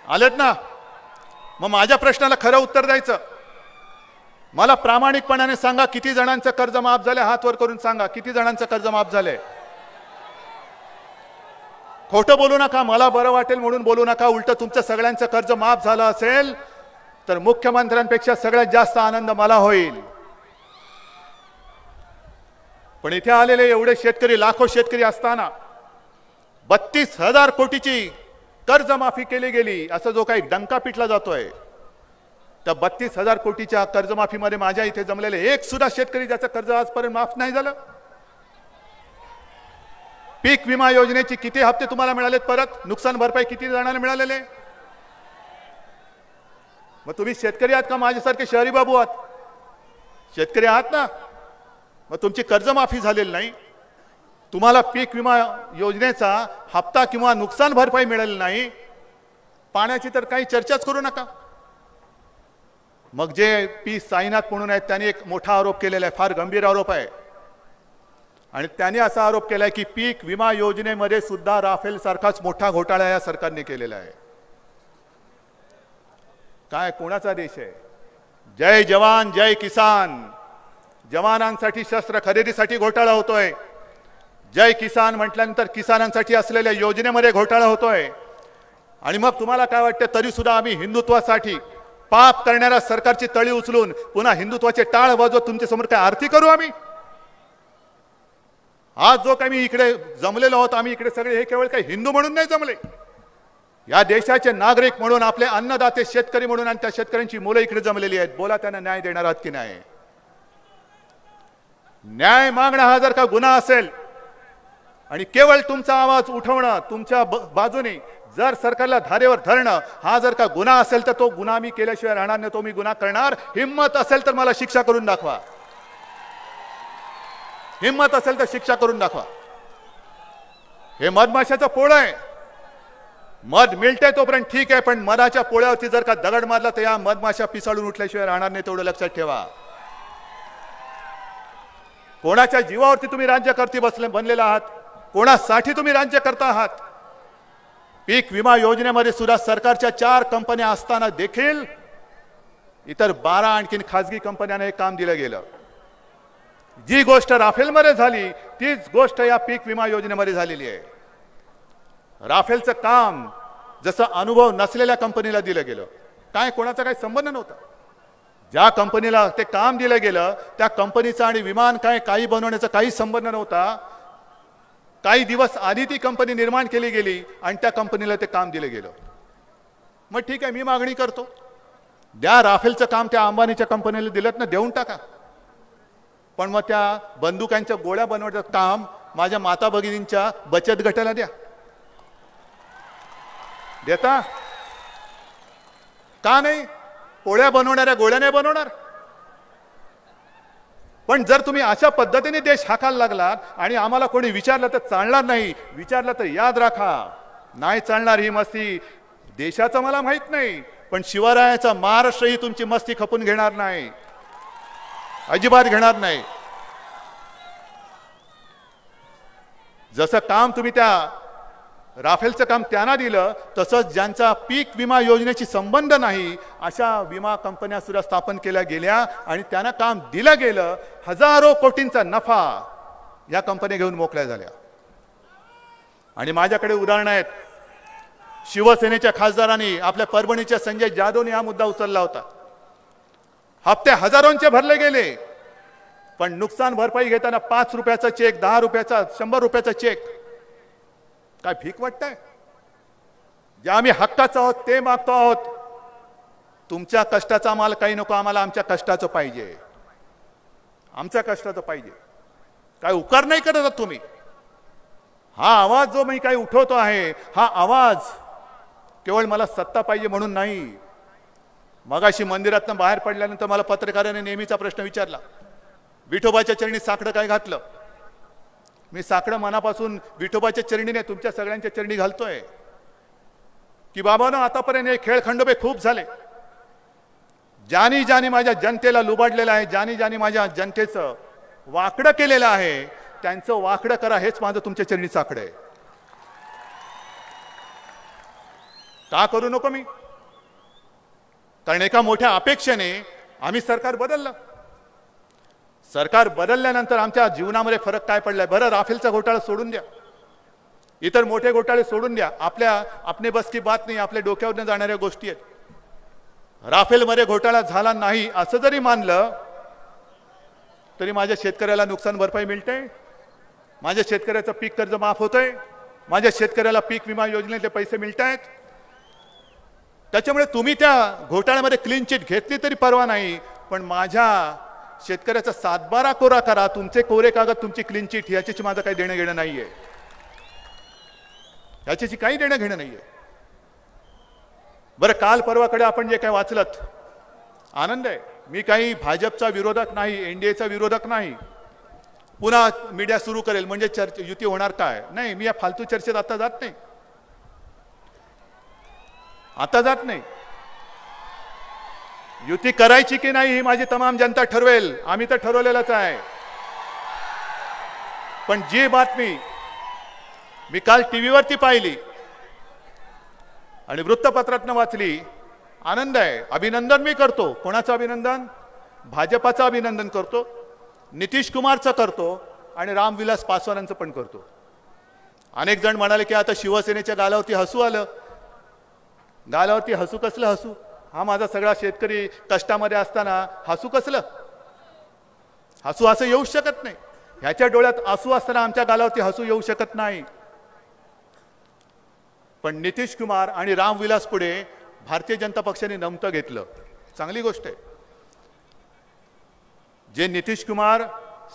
आलेत ना? मग माझ्या प्रश्नाला खरं उत्तर द्यायचं. मला प्रामाणिकपणाने सांगा किती जणांचं कर्ज माफ झाले हात वर करून सांगा किती जणांचं कर्ज माफ झालंय? खोटं बोलू नका मला बरं वाटेल म्हणून बोलू नका. उलट तुमचं सगळ्यांचं कर्ज माफ झालं असेल तर मुख्यमंत्र्यांपेक्षा सगळ्यात जास्त आनंद मला होईल. पण इथे आलेले एवढे शेतकरी लाखो शेतकरी असताना बत्तीस हजार कोटीची कर्जमाफी केली गेली असं जो काही डंका पिटला जातोय त्या बत्तीस हजार कोटीच्या कर्जमाफीमध्ये माझ्या इथे जमलेले एक सुद्धा शेतकरी ज्याचं कर्ज आजपर्यंत माफ नाही झालं. पीक विमा योजनेची किती हप्ते तुम्हाला मिळालेत परत? नुकसान भरपाई किती जणांना मिळालेले? मग तुम्ही शेतकरी आहात का माझ्यासारखे शहरी बाबू आहात? शेतकरी आहात ना? मग तुमची कर्जमाफी झालेली नाही. तुम्हाला पीक विमा योजनेचा हप्ता किंवा नुकसान भरपाई मिळाली नाही. पाण्याची तर काही चर्चाच करू नका. मग जे पी साईनाथ म्हणून आहेत त्यांनी एक मोठा आरोप केलेला आहे फार गंभीर आरोप आहे. आणि त्यांनी असा आरोप केलाय की पीक विमा योजनेमध्ये सुद्धा राफेल सारखाच मोठा घोटाळा या सरकारने केलेला आहे. काय कोणाचा देश आहे? जय जवान जय किसान. जवानांसाठी शस्त्र खरेदीसाठी घोटाळा होतोय. जय किसान म्हटल्यानंतर किसानांसाठी असलेल्या योजनेमध्ये घोटाळा होतोय. आणि मग तुम्हाला काय वाटतं तरी सुद्धा आम्ही हिंदुत्वासाठी पाप करणाऱ्या सरकारची तळी उचलून पुन्हा हिंदुत्वाचे टाळ वाजवत तुमच्यासमोर काय आरती करू आम्ही? आज जो काही मी इकडे जमलेलो आहोत आम्ही इकडे सगळे हे केवळ काही हिंदू म्हणून नाही जमले. या देशाचे नागरिक म्हणून आपले अन्नदाते शेतकरी म्हणून आणि त्या शेतकऱ्यांची मुलं इकडे जमलेली आहेत. बोला त्यांना न्याय देणार आहात की नाही? न्याय मागणं हा जर का गुन्हा असेल आणि केवळ तुमचा आवाज उठवणं तुमच्या ब- बाजूने जर सरकारला धारेवर धरणं हा जर का गुन्हा असेल तर तो गुन्हा मी केल्याशिवाय राहणार नाही तो मी गुन्हा करणार. हिंमत असेल तर मला शिक्षा करून दाखवा. हिंमत असेल तर शिक्षा करून दाखवा. हे मधमाशाचं पोळ आहे. मध मिळते तोपर्यंत ठीक आहे पण मधाच्या पोळ्यावरती जर का दगड मारला तर या मधमाशा पिसाळून उठल्याशिवाय राहणार नाही तेवढं लक्षात ठेवा. कोणाच्या जीवावरती तुम्ही राज्यकर्ते बसले बनलेला आहात? कोणासाठी तुम्ही राज्य करता आहात? पीक विमा योजनेमध्ये सुद्धा सरकारच्या चार कंपन्या असताना देखील इतर बारा आणखीन खाजगी कंपन्यांना हे काम दिलं गेलं. जी गोष्ट राफेलमध्ये झाली तीच गोष्ट या पीक विमा योजनेमध्ये झालेली आहे. राफेलचं काम जसं अनुभव नसलेल्या कंपनीला दिलं गेलं. काय कोणाचा काही संबंध नव्हता? ज्या कंपनीला ते काम दिलं गेलं त्या कंपनीचा आणि विमान काय काही बनवण्याचा काही संबंध नव्हता. काही दिवस आधी ती कंपनी निर्माण केली गेली आणि त्या कंपनीला ते काम दिलं गेलं. मग ठीक आहे मी मागणी करतो. द्या राफेलचं काम त्या अंबानीच्या कंपनीला दिलं ना देऊन टाका. पण मग त्या बंदुकांच्या गोळ्या बनवण्याचं काम माझ्या माता भगिनींच्या बचत गटाला द्या. देता? का नाही? पोळ्या बनवणाऱ्या गोळ्या नाही बनवणार? पण जर तुम्ही अशा पद्धतीने देश हाकायला लागलात आणि आम्हाला कोणी विचारलं तर चालणार नाही विचारलं तर याद राखा. नाही चालणार ही मस्ती. देशाचं मला माहीत नाही पण शिवरायाचा महाराष्ट्र ही तुमची मस्ती खपून घेणार नाही. अजिबात घेणार नाही. जसं काम तुम्ही त्या राफेलचं काम त्यांना दिलं तसंच ज्यांचा पीक विमा योजनेशी संबंध नाही अशा विमा कंपन्या सुद्धा स्थापन केल्या गेल्या आणि त्यांना काम दिलं गेलं हजारो कोटींचा नफा या कंपन्या घेऊन मोकळ्या झाल्या. आणि माझ्याकडे उदाहरणं आहेत. शिवसेनेच्या खासदारांनी आपल्या परभणीच्या संजय जाधवने हा मुद्दा उचलला होता. हप्ते हजारोंचे भरले गेले पण नुकसान भरपाई घेताना पाच रुपयाचा चेक दहा रुपयाचा शंभर रुपयाचा चेक काय भीक वाटतंय? जे आम्ही हक्काचं आहोत ते मागतो आहोत. तुमच्या कष्टाचा आम्हाला काही नको आम्हाला आमच्या कष्टाचं पाहिजे. आमच्या कष्टाचं पाहिजे. काय उकार नाही करत आहात तुम्ही? हा आवाज जो मी काही उठवतो आहे हा आवाज केवळ मला सत्ता पाहिजे म्हणून नाही. मगाशी मंदिरातनं बाहेर पडल्यानंतर मला पत्रकाराने नेहमीचा प्रश्न विचारला. विठोबाच्या चरणी साकडं काय घातलं? मी साकडं मनापासून विठोबाच्या चरणीने तुमच्या सगळ्यांच्या चरणी घालतोय. की बाबानं आतापर्यंत हे खेळ खंडोबे खूप झाले. ज्यानी ज्यानी माझ्या जनतेला लुबाडलेलं आहे ज्यानी ज्यानी माझ्या जनतेचं वाकडं केलेलं आहे त्यांचं वाकडं करा हेच माझं तुमच्या चरणी साकडं आहे. का करू नको मी? कारण एका मोठ्या अपेक्षेने आम्ही सरकार बदललं. सरकार बदलल्यानंतर आमच्या जीवनामध्ये फरक काय पडलाय? बरं राफेलचा घोटाळा सोडून द्या. इतर मोठे घोटाळे सोडून द्या. आपल्या आपणे बस की बात नाही आपल्या डोक्यावरनं जाणाऱ्या गोष्टी आहेत. राफेलमध्ये घोटाळा झाला नाही असं जरी मानलं तरी माझ्या शेतकऱ्याला नुकसान भरपाई मिळते. माझ्या शेतकऱ्याचं पीक कर्ज माफ होतंय. माझ्या शेतकऱ्याला पीक विमा योजनेचे पैसे मिळत आहेत. त्याच्यामुळे तुम्ही त्या घोटाळ्यामध्ये क्लीन चिट घेतली तरी परवा नाही पण माझ्या शेतकऱ्याचा सातबारा कोरा करा. तुमचे कोरे कागद तुमची क्लीन चिट याच्याशी माझं काही देणं घेणं नाहीये. याच्याशी काही देणं घेणं नाहीये. बरं काल परवाकडे आपण जे काही वाचलत आनंद आहे. मी काही भाजपचा विरोधक नाही एनडीएचा विरोधक नाही. पुन्हा मीडिया सुरू करेल म्हणजे चर्चा युती होणार काय? नाही मी या फालतू चर्चेत आता जात नाही. आता जात नाही. युती करायची की नाही ही माझी तमाम जनता ठरवेल. आम्ही तर ठरवलेलंच आहे. पण जी बातमी मी काल टीव्हीवरती पाहिली आणि वृत्तपत्रातनं वाचली आनंद आहे. अभिनंदन मी करतो. कोणाचं अभिनंदन? भाजपाचं अभिनंदन करतो. नितीश कुमारचं करतो. आणि रामविलास पासवानांचं पण करतो. अनेक जण म्हणाले की आता शिवसेनेच्या गालावरती हसू आलं. गालावरती हसू कसलं हसू? हा माझा सगळा शेतकरी कष्टामध्ये असताना हसू कसलं? हसू असं येऊ शकत नाही. ह्याच्या डोळ्यात हसू असताना आमच्या गालावरती हसू येऊ शकत नाही. पण नितीश कुमार आणि रामविलास पुढे भारतीय जनता पक्षाने नमतं घेतलं. चांगली गोष्ट आहे. जे नितीश कुमार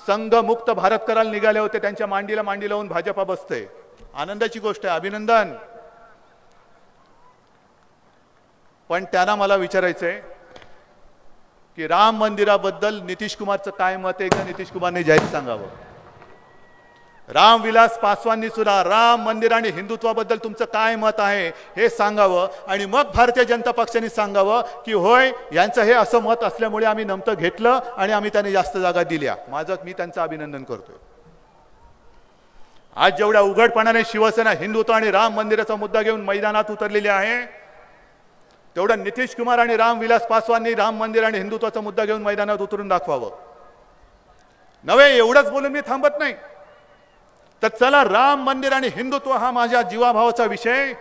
संघमुक्त भारत करायला निघाले होते त्यांच्या मांडीला मांडी लावून भाजपा बसते आनंदाची गोष्ट आहे. अभिनंदन. पण त्यांना मला विचारायचंय की राम मंदिराबद्दल नितीश कुमारचं काय मत आहे? एकदा नितीश कुमारने जाहीर सांगावं. रामविलास पासवाननी सुद्धा राम मंदिर आणि हिंदुत्वाबद्दल तुमचं काय मत आहे हे सांगावं आणि मग भारतीय जनता पक्षाने सांगावं की होय यांचं हे असं मत असल्यामुळे आम्ही नमतं घेतलं आणि आम्ही त्यांनी जास्त जागा दिल्या. माझं मी त्यांचं अभिनंदन करतोय. आज जेवढ्या उघडपणाने शिवसेना हिंदुत्व आणि राम मंदिराचा मुद्दा घेऊन मैदानात उतरलेली आहे तेवढं नितीश कुमार आणि रामविलास पासवाननी राम मंदिर आणि हिंदुत्वाचा मुद्दा घेऊन मैदानात उतरून दाखवावं. नव्हे एवढंच बोलून मी थांबत नाही. तर चला राम मंदिर आणि हिंदुत्व हा माझ्या जीवाभावाचा विषय.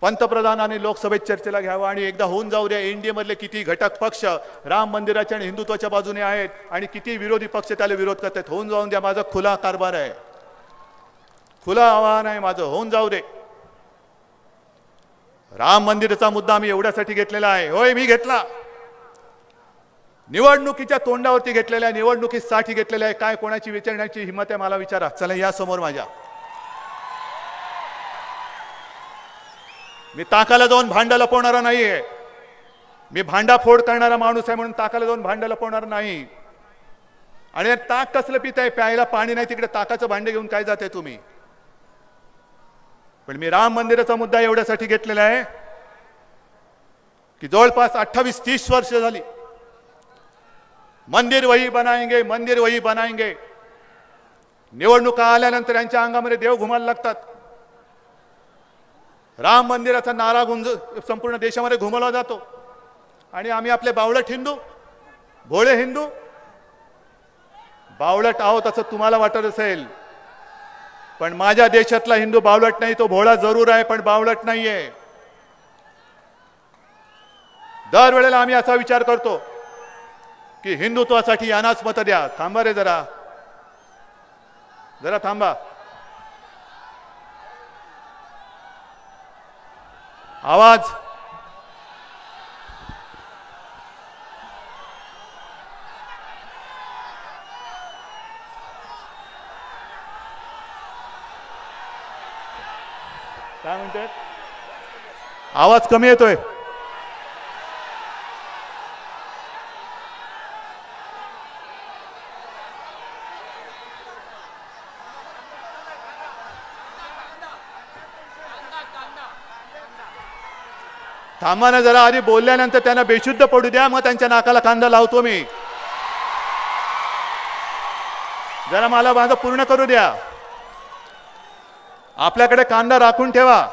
पंतप्रधानांनी लोकसभेत चर्चेला घ्यावा आणि एकदा होऊन जाऊ द्या एनडीए मधले किती घटक पक्ष राम मंदिराच्या आणि हिंदुत्वाच्या बाजूने आहेत आणि किती विरोधी पक्ष त्याला विरोध करतात होऊन जाऊन द्या माझा खुला कारभार आहे. खुला आव्हान आहे माझं. होऊन जाऊ दे. राम मंदिराचा मुद्दा आम्ही एवढ्यासाठी घेतलेला आहे. होय मी घेतला. निवडणुकीच्या तोंडावरती घेतलेल्या आहे निवडणुकीसाठी घेतलेल्या आहे. काय कोणाची विचारण्याची हिंमत आहे मला विचारा. चला या समोर माझ्या. मी ताकाला जाऊन भांड लपवणारा नाहीये. मी भांडाफोड करणारा माणूस आहे म्हणून ताकाला जाऊन भांड लपवणार नाही. आणि ताक कसलं पिताय प्यायला पाणी नाही तिकडे ताकाचं भांडे घेऊन काय जाते तुम्ही? पण मी राम मंदिराचा मुद्दा एवढ्यासाठी घेतलेला आहे की जवळपास अठ्ठावीस तीस वर्ष झाली. मंदिर वही बनाएंगे मंदिर वही बनाएंगे. निवडणुका आल्यानंतर यांच्या अंगामध्ये देव घुमायला लागतात. राम मंदिराचा नारा गुंज संपूर्ण देशामध्ये घुमवला जातो. आणि आम्ही आपले बावळट हिंदू भोळे हिंदू बावळट आहोत असं तुम्हाला वाटत असेल. पण माझ्या देशातला हिंदू बावलट नाही तो भोळा जरूर आहे पण बावलट नाहीये. दरवेळेला आम्ही असा विचार करतो की हिंदुत्वासाठी यांनाच मत द्या. थांबा रे जरा. जरा थांबा. आवाज काय म्हणतात? आवाज कमी येतोय. थांबा ना जरा आधी बोलल्यानंतर त्यांना बेशुद्ध पडू द्या मग त्यांच्या नाकाला कांदा लावतो मी. जरा मला माझं पूर्ण करू द्या. आपल्याकडे कांदा राखून ठेवा.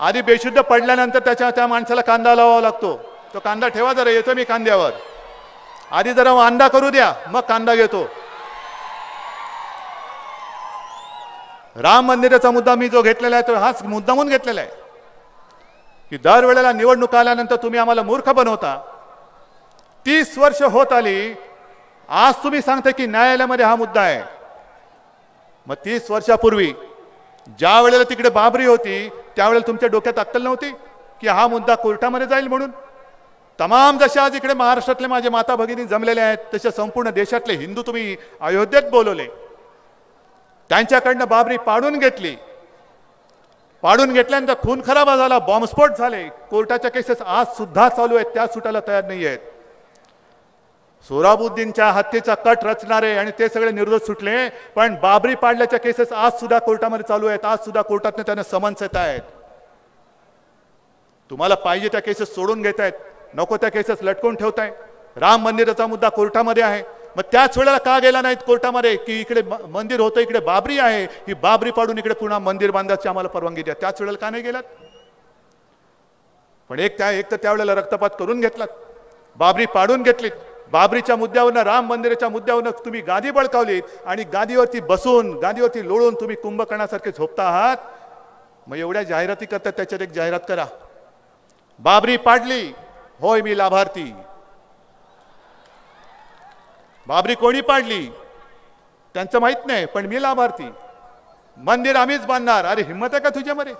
आधी बेशुद्ध पडल्यानंतर त्याच्या त्या माणसाला कांदा लावावा लागतो. तो कांदा ठेवा जरा येतो मी कांद्यावर. आधी जरा अंडा करू द्या मग कांदा घेतो. राम मंदिराचा मुद्दा मी जो घेतलेला आहे तो हाच मुद्दामून घेतलेला आहे. की दरवेळेला निवडणूक आल्यानंतर तुम्ही आम्हाला मूर्ख बनवता. तीस वर्ष होत आली आज तुम्ही सांगता की न्यायालयामध्ये हा मुद्दा आहे. मग तीस वर्षापूर्वी ज्या वेळेला तिकडे बाबरी होती त्यावेळेला तुमच्या डोक्यात अक्कल नव्हती की हा मुद्दा कोर्टामध्ये जाईल म्हणून? तमाम जशा आज इकडे महाराष्ट्रातले माझे माता भगिनी जमलेले आहेत तसे संपूर्ण देशातले हिंदू तुम्ही अयोध्येत बोलवले. त्यांच्याकडनं बाबरी पाडून घेतली. पाडून घेतल्यानंतर खून खराबा झाला बॉम्बस्फोट झाले. कोर्टाच्या केसेस आज सुद्धा चालू आहेत त्या सुटायला तयार नाही आहेत सोराबुद्दीनच्या हत्येचा कट रचणारे आणि ते सगळे निर्दोष सुटले पण बाबरी पाडल्याच्या केसेस आज सुद्धा कोर्टामध्ये चालू आहेत. आज सुद्धा कोर्टातनं त्यांना समन्स येत आहेत. तुम्हाला पाहिजे त्या केसेस सोडून घेत आहेत. नको त्या केसेस लटकून ठेवताय राम मंदिराचा मुद्दा कोर्टामध्ये आहे. मग त्याच वेळेला का गेला नाहीत कोर्टामध्ये? की इकडे मंदिर होतं इकडे बाबरी आहे. ही बाबरी पाडून इकडे पुन्हा मंदिर बांधायची आम्हाला परवानगी द्या. त्याच वेळेला का नाही गेलात? पण एक त्या एक तर त्यावेळेला रक्तपात करून घेतलात. बाबरी पाडून घेतलीत. बाबरीच्या मुद्द्यावरनं राम मंदिराच्या मुद्द्यावरनं तुम्ही गादी बळकावलीत आणि गादीवरती बसून गादीवरती लोळून तुम्ही कुंभकर्णासारखे झोपता आहात? मग एवढ्या जाहिराती करतात त्याच्यात एक जाहिरात करा. बाबरी पाडली होय मी लाभार्थी. बाबरी कोणी पाडली? त्यांचं माहीत नाही पण मी लाभार्थी. मंदिर आम्हीच बांधणार. अरे हिंमत आहे का तुझ्यामध्ये?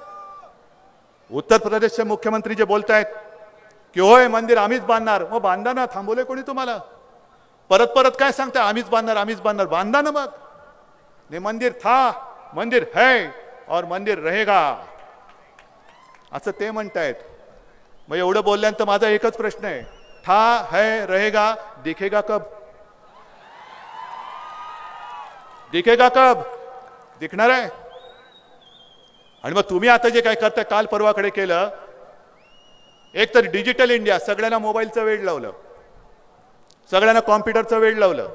उत्तर प्रदेशचे मुख्यमंत्री जे बोलतायत की होय मंदिर आम्हीच बांधणार. मग बांधा ना थांबवले कोणी तुम्हाला? परत परत काय सांगताय? आम्हीच बांधणार आम्हीच बांधणार. बांधा ना मग. ने मंदिर था मंदिर है और मंदिर रहेगा. असं ते म्हणतायत. मग एवढं बोलल्यानंतर माझा एकच प्रश्न आहे. था है रहेगा दिखेगा कब? दिखेगा कब? दिखणार आहे. आणि मग तुम्ही आता जे काय करताय काल परवाकडे केलं एक तर डिजिटल इंडिया सगळ्यांना मोबाईलचं वेळ लावलं. सगळ्यांना कॉम्प्युटरचं वेळ लावलं.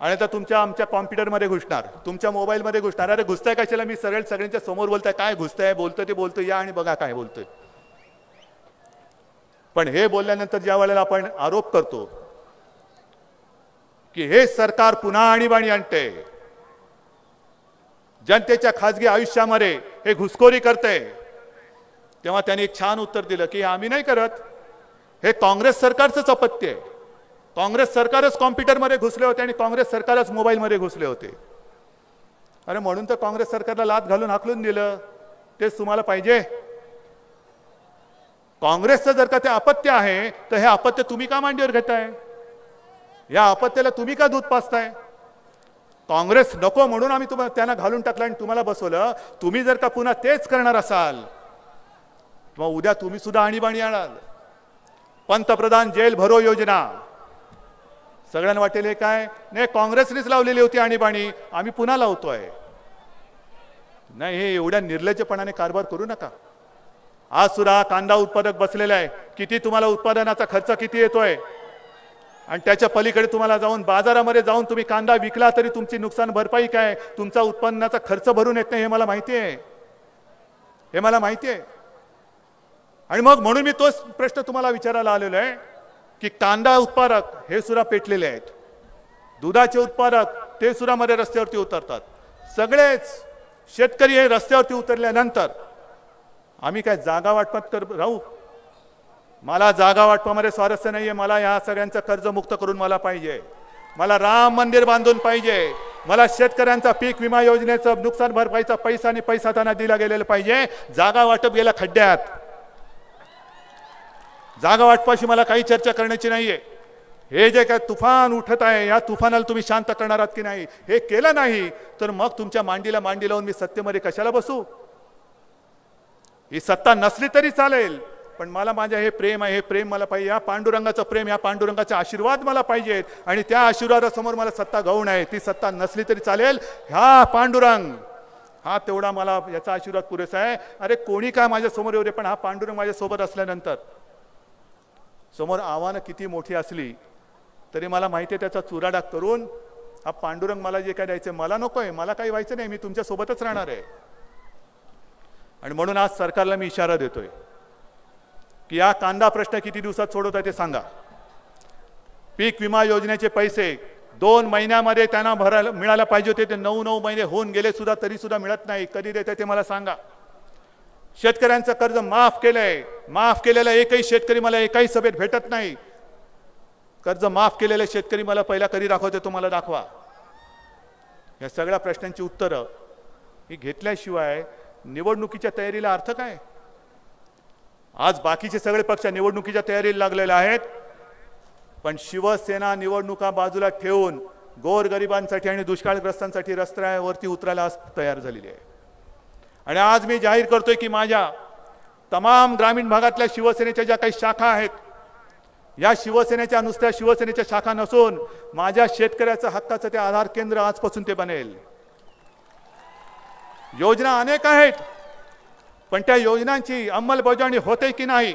आणि आता तुमच्या आमच्या कॉम्प्युटरमध्ये घुसणार. तुमच्या मोबाईलमध्ये घुसणार. अरे घुसताय कशाला? मी सरळ सगळ्यांच्या समोर बोलताय. काय घुसताय? बोलतोय ते बोलतो या आणि बघा काय बोलतोय. पण हे बोलल्यानंतर ज्या वेळेला आपण आरोप करतो की हे सरकार पुन्हा आणीबाणी आणते जनतेच्या खाजगी आयुष्यामध्ये हे घुसखोरी करते तेव्हा त्यांनी एक छान उत्तर दिलं की आम्ही नाही करत. हे काँग्रेस सरकारचंच अपत्य आहे. काँग्रेस सरकारच कॉम्प्युटरमध्ये घुसले होते आणि काँग्रेस सरकारच मोबाईलमध्ये घुसले होते. अरे म्हणून तर काँग्रेस सरकारला लात घालून हाकलून दिलं. तेच तुम्हाला पाहिजे. काँग्रेसचं जर का ते अपत्य आहे तर हे अपत्य तुम्ही का मांडीवर घेताय? या अपत्याला तुम्ही का दूध पाचताय काँग्रेस नको म्हणून आम्ही तुम्हाला त्यांना घालून टाकलं आणि तुम्हाला बसवलं. तुम्ही जर का पुन्हा तेच करणार असाल किंवा उद्या तुम्ही सुद्धा आणीबाणी आणाल. पंतप्रधान जेल भरो योजना. सगळ्यांना वाटेल हे काय? नाही काँग्रेसनेच लावलेली होती आणीबाणी. आम्ही पुन्हा लावतोय. नाही हे एवढ्या निर्लज्जपणाने कारभार करू नका. आज सुद्धा कांदा उत्पादक बसलेला आहे. किती तुम्हाला उत्पादनाचा खर्च किती येतोय? आणि त्याच्या पलीकडे तुम्हाला जाऊन बाजारामध्ये जाऊन तुम्ही कांदा विकला तरी तुमची नुकसान भरपाई काय? तुमचा उत्पन्नाचा खर्च भरून येत नाही हे मला माहिती आहे. हे मला माहिती आहे. आणि मग म्हणून मी तोच प्रश्न तुम्हाला विचारायला आलेलो आहे की कांदा उत्पादक हे सुद्धा पेटलेले आहेत. दुधाचे उत्पादक ते सुद्धा मध्ये रस्त्यावरती उतरतात. सगळेच शेतकरी हे रस्त्यावरती उतरल्यानंतर आम्ही काय जागा वाटपात कर राहू? मला जागा वाटपामध्ये स्वारस्य नाहीये मला या सगळ्यांचं कर्ज मुक्त करून मला पाहिजे. मला राम मंदिर बांधून पाहिजे. मला शेतकऱ्यांचा पीक विमा योजनेचं नुकसान भरपाईचा पैसा आणि पैसा त्यांना दिला गेलेला पाहिजे. जागा वाटप गेला खड्ड्यात. जागा वाटपाशी मला काही चर्चा करण्याची नाहीये. हे जे काय तुफान उठत आहे या तुफानाला तुम्ही शांत करणार आहात की नाही हे केलं नाही तर मग तुमच्या मांडीला मांडी लावून मी सत्तेमध्ये कशाला बसू? ही सत्ता नसली तरी चालेल पण मला माझ्या हे प्रेम आहे हे प्रेम मला पाहिजे. या पांडुरंगाचं प्रेम या पांडुरंगाचे आशीर्वाद मला पाहिजेत आणि त्या आशीर्वादासमोर मला सत्ता गौण आहे. ती सत्ता नसली तरी चालेल. ह्या पांडुरंग हा तेवढा मला याचा आशीर्वाद पुरेसा आहे. अरे कोणी काय माझ्यासमोर येऊ दे पण हा पांडुरंग माझ्यासोबत असल्यानंतर? समोर आव्हानं किती मोठी असली तरी मला माहिती आहे त्याचा चुराडाग करून हा पांडुरंग मला जे काय द्यायचं मला नको आहे मला काही व्हायचं नाही मी तुमच्यासोबतच राहणार आहे. आणि म्हणून आज सरकारला मी इशारा देतोय की या कांदा प्रश्न किती दिवसात सोडवत आहे ते सांगा. पीक विमा योजनेचे पैसे दोन महिन्यामध्ये त्यांना भरायला मिळायला पाहिजे होते ते नऊ नऊ महिने होऊन गेले सुद्धा तरी सुद्धा मिळत नाही कधी देते ते मला सांगा. शेतकऱ्यांचं कर्ज माफ केलंय. माफ केलेला एकही शेतकरी मला एकाही सभेत भेटत नाही. कर्ज माफ केलेले शेतकरी मला पहिला कधी दाखवते तुम्हाला दाखवा. या सगळ्या प्रश्नांची उत्तरं ही घेतल्याशिवाय निवडणुकीच्या तयारीला अर्थ काय? आज बाकीचे सगळे पक्ष निवडणुकीच्या तयारीला लागलेले आहेत. पण शिवसेना निवडणुका बाजूला ठेवून गोरगरिबांसाठी आणि दुष्काळग्रस्तांसाठी रस्त्यावरती उतरायला तयार झालेली आहे. आणि आज मी जाहीर करतोय की माझ्या तमाम ग्रामीण भागातल्या शिवसेनेच्या ज्या काही शाखा आहेत या शिवसेनेच्या नुसत्या शिवसेनेच्या शाखा नसून माझ्या शेतकऱ्याचं हक्काचं ते आधार केंद्र आजपासून ते बनेल. योजना अनेक आहेत पण त्या योजनांची अंमलबजावणी होते की नाही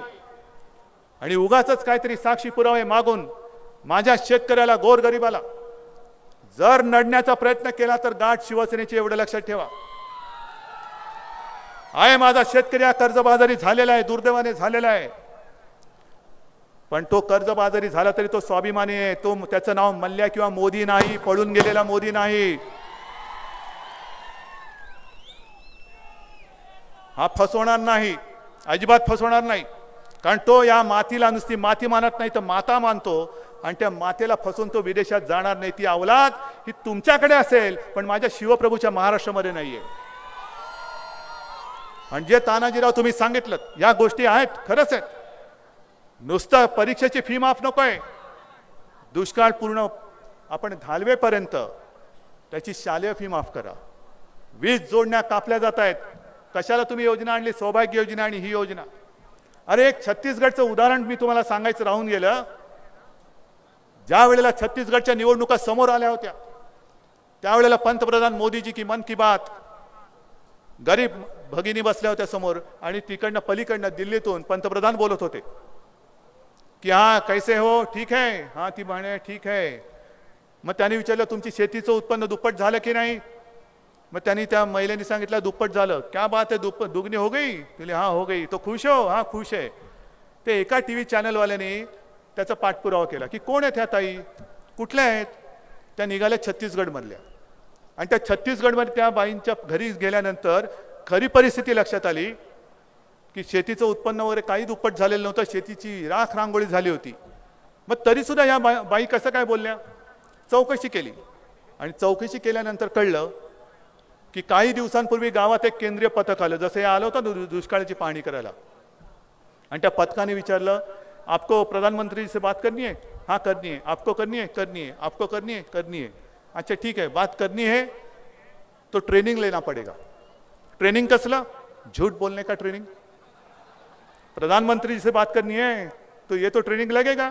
आणि उगाच काहीतरी साक्षी पुरावे मागून माझ्या शेतकऱ्याला गोरगरिबाला जर नडण्याचा प्रयत्न केला तर गाठ शिवसेनेची एवढं लक्षात ठेवा. आहे माझा शेतकरी हा कर्जबाजारी झालेला आहे दुर्दैवाने झालेला आहे. पण तो कर्जबाजारी झाला तरी तो स्वाभिमानी आहे. तो त्याचं नाव मल्ल्या किंवा मोदी नाही पळून गेलेला मोदी नाही. हा फसवणार नाही अजिबात फसवणार नाही. कारण तो या मातीला नुसती माती मानत नाही तर माता मानतो. आणि त्या मातेला फसून तो विदेशात जाणार नाही. ती अवलाद ही तुमच्याकडे असेल पण माझ्या शिवप्रभूच्या महाराष्ट्रामध्ये नाहीये. आणि जे तानाजीराव तुम्ही सांगितलं या गोष्टी आहेत खरंच आहेत. नुसतं परीक्षेची फी माफ नकोय. दुष्काळ पूर्ण आपण घालवेपर्यंत त्याची शालेय फी माफ करा. वीज जोडण्या कापल्या जात आहेत. कशाला तुम्ही योजना आणली? सौभाग्य योजना आणि ही योजना. अरे एक छत्तीसगडचं उदाहरण मी तुम्हाला सांगायचं राहून गेलं. ज्या वेळेला छत्तीसगडच्या निवडणुका समोर आल्या होत्या त्यावेळेला पंतप्रधान मोदीजी की मन की बात गरीब भगिनी बसल्या होत्या समोर आणि तिकडनं पलीकडनं दिल्लीतून पंतप्रधान बोलत होते. की हा कैसे हो? ठीक आहे हा ती म्हणे ठीक आहे मग त्यांनी विचारलं तुमची शेतीचं उत्पन्न दुप्पट झालं की नाही? मग त्यांनी त्या महिलेने सांगितलं दुप्पट झालं. क्या बात आहे दुप्प दुगणी हो गई? तिले हा हो गई. तो खुश हो? हा खुश आहे ते एका टी व्ही चॅनलवाल्याने त्याचा पाठपुरावा केला की कोण आहेत ह्या ताई? कुठल्या आहेत? त्या निघाल्या छत्तीसगडमधल्या. आणि त्या छत्तीसगडमध्ये त्या बाईंच्या घरी गेल्यानंतर खरी परिस्थिती लक्षात आली की शेतीचं उत्पन्न वगैरे काही दुप्पट झालेलं नव्हतं शेतीची राख रांगोळी झाली होती. मग तरीसुद्धा या बा बाई कसं काय बोलल्या? चौकशी केली. आणि चौकशी केल्यानंतर कळलं की काही दिवसांपूर्वी गावात एक केंद्रीय पथक आलं जसं हे आलं होतं दु- दुष्काळाची पाहणी करायला. आणि त्या पथकाने विचारलं आपको प्रधानमंत्री से बात करनी है? हाँ करनी है. आपको करनी है? करनी है. आपको करनी है? करनी है. अच्छा ठीक है. बात करनी है तो ट्रेनिंग लेना पड़ेगा. ट्रेनिंग कसलं? झूठ बोलने का ट्रेनिंग? प्रधानमंत्री से बात करनी है तो ये तो ट्रेनिंग लगेगा।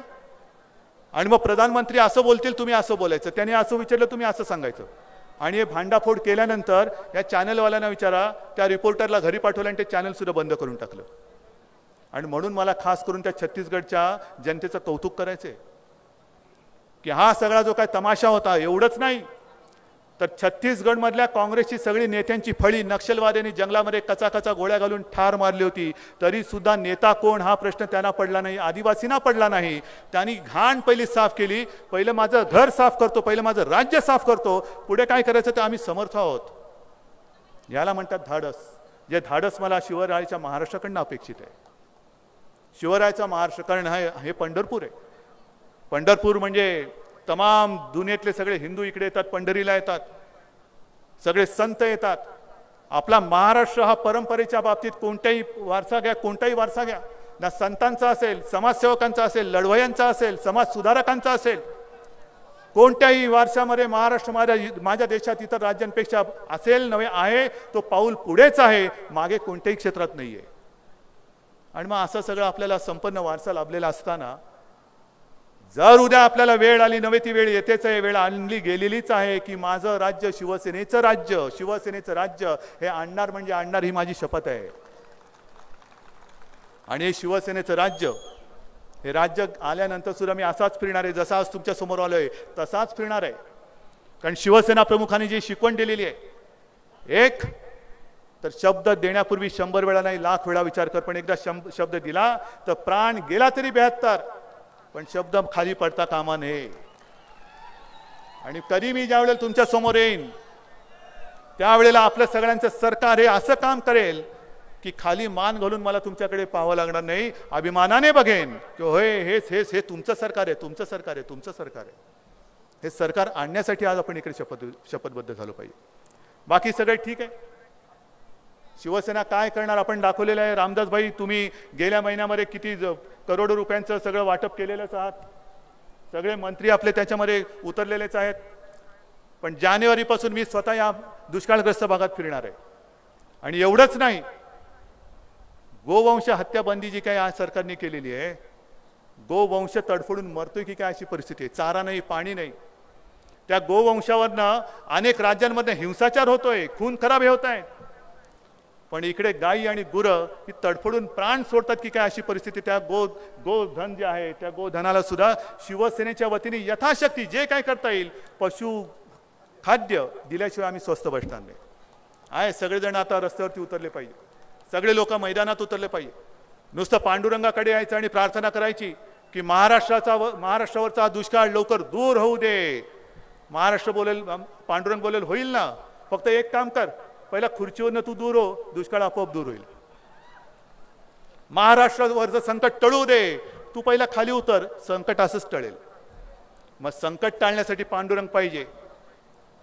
आणि मग प्रधानमंत्री असं बोलतील तुम्ही असं बोलायचं. त्याने असं विचारलं तुम्ही असं सांगायचं. आणि हे भांडाफोड केल्यानंतर या चॅनलवाल्यांना विचारा त्या रिपोर्टरला घरी पाठवलं आणि ते चॅनलसुद्धा बंद करून टाकलं. आणि म्हणून मला खास करून त्या छत्तीसगडच्या जनतेचं कौतुक करायचं आहे की हा सगळा जो काय तमाशा होता एवढंच नाही. तर छत्तीसगडमधल्या काँग्रेसची सगळी नेत्यांची फळी नक्षलवाद्यांनी जंगलामध्ये कचाकचा गोळ्या घालून ठार मारली होती. तरीसुद्धा नेता कोण हा प्रश्न त्यांना पडला नाही आदिवासींना पडला नाही. त्यांनी घाण पहिली साफ केली. पहिलं माझं घर साफ करतो पहिलं माझं राज्य साफ करतो. पुढे काय करायचं ते आम्ही समर्थ आहोत. याला म्हणतात धाडस. जे धाडस मला शिवरायाच्या महाराष्ट्राकडनं अपेक्षित आहे. शिवरायाचा महाराष्ट्र कारण हे हे पंढरपूर आहे. पंढरपूर म्हणजे तमाम दुनियेतले सगळे हिंदू इकडे येतात पंढरीला येतात. सगळे संत येतात. आपला महाराष्ट्र हा परंपरेच्या बाबतीत कोणत्याही वारसा घ्या कोणताही वारसा घ्या. ना संतांचा असेल समाजसेवकांचा असेल लढवयांचा असेल समाज सुधारकांचा असेल. कोणत्याही वारशामध्ये महाराष्ट्र माझ्या माझ्या देशात इतर राज्यांपेक्षा असेल नव्हे आहे तो पाऊल पुढेच आहे मागे कोणत्याही क्षेत्रात नाही आहे आणि मग असं सगळं आपल्याला संपन्न वारसा लाभलेला असताना जर उद्या आपल्याला वेळ आली नव्हे ती वेळ येतेच आहे वेळ आणली गेलेलीच आहे की माझं राज्य शिवसेनेचं राज्य शिवसेनेचं राज्य हे आणणार म्हणजे आणणार ही माझी शपथ आहे. आणि हे शिवसेनेचं राज्य हे राज्य आल्यानंतर सुद्धा मी असाच फिरणार आहे जसा आज तुमच्यासमोर आलोय तसाच फिरणार आहे. कारण शिवसेना प्रमुखांनी जी शिकवण दिलेली आहे एक तर शब्द देण्यापूर्वी शंभर वेळा नाही लाख वेळा विचार कर पण एकदा शब्द दिला तर प्राण गेला तरी बेहत्तर. पण शब्द खाली पडता कामा नये. आणि कधी मी ज्या वेळेला तुमच्यासमोर येईन त्यावेळेला आपलं सगळ्यांचं सरकार हे असं काम करेल की खाली मान घालून मला तुमच्याकडे पाहावं लागणार नाही. अभिमानाने बघेन की होय हेच हेच हे तुमचं सरकार आहे तुमचं सरकार आहे तुमचं सरकार आहे. हे सरकार आणण्यासाठी आज आपण इकडे शपथ शपथबद्ध झालो पाहिजे. बाकी सगळे ठीक आहे? शिवसेना काय करणार आपण दाखवलेलं आहे? रामदासभाई तुम्ही गेल्या महिन्यामध्ये किती करोडो रुपयांचं सगळं वाटप केलेलंच आहात. सगळे मंत्री आपले त्याच्यामध्ये उतरलेलेच आहेत. पण जानेवारीपासून मी स्वतः या दुष्काळग्रस्त भागात फिरणार आहे. आणि एवढंच नाही गोवंश हत्याबंदी जी काय आज सरकारने केलेली आहे गोवंश तडफडून मरतोय की काय अशी परिस्थिती आहे? चारा नाही पाणी नाही. त्या गोवंशावरनं अनेक राज्यांमधनं हिंसाचार होतोय खून खराब होत आहेत. पण इकडे गायी आणि गुरं ही तडफडून प्राण सोडतात की काय अशी परिस्थिती? त्या गो गोधन जे आहे त्या गोधनाला सुद्धा शिवसेनेच्या वतीने यथाशक्ती जे काय करता येईल पशु खाद्य दिल्याशिवाय आम्ही स्वस्त बसणार नाही. आहे सगळेजण आता रस्त्यावरती उतरले पाहिजे. सगळे लोक मैदानात उतरले पाहिजे. नुसतं पांडुरंगाकडे यायचं आणि प्रार्थना करायची की महाराष्ट्राचा व महाराष्ट्रावरचा दुष्काळ लवकर दूर होऊ दे. महाराष्ट्र बोलेल पांडुरंग बोलेल होईल ना. फक्त एक काम कर पहिला खुर्चीवरनं तू दूर हो दुष्काळ आपोआप दूर होईल. महाराष्ट्रावरचं संकट टळू दे. तू पहिला खाली उतर संकट असंच टळेल. मग संकट टाळण्यासाठी पांडुरंग पाहिजे.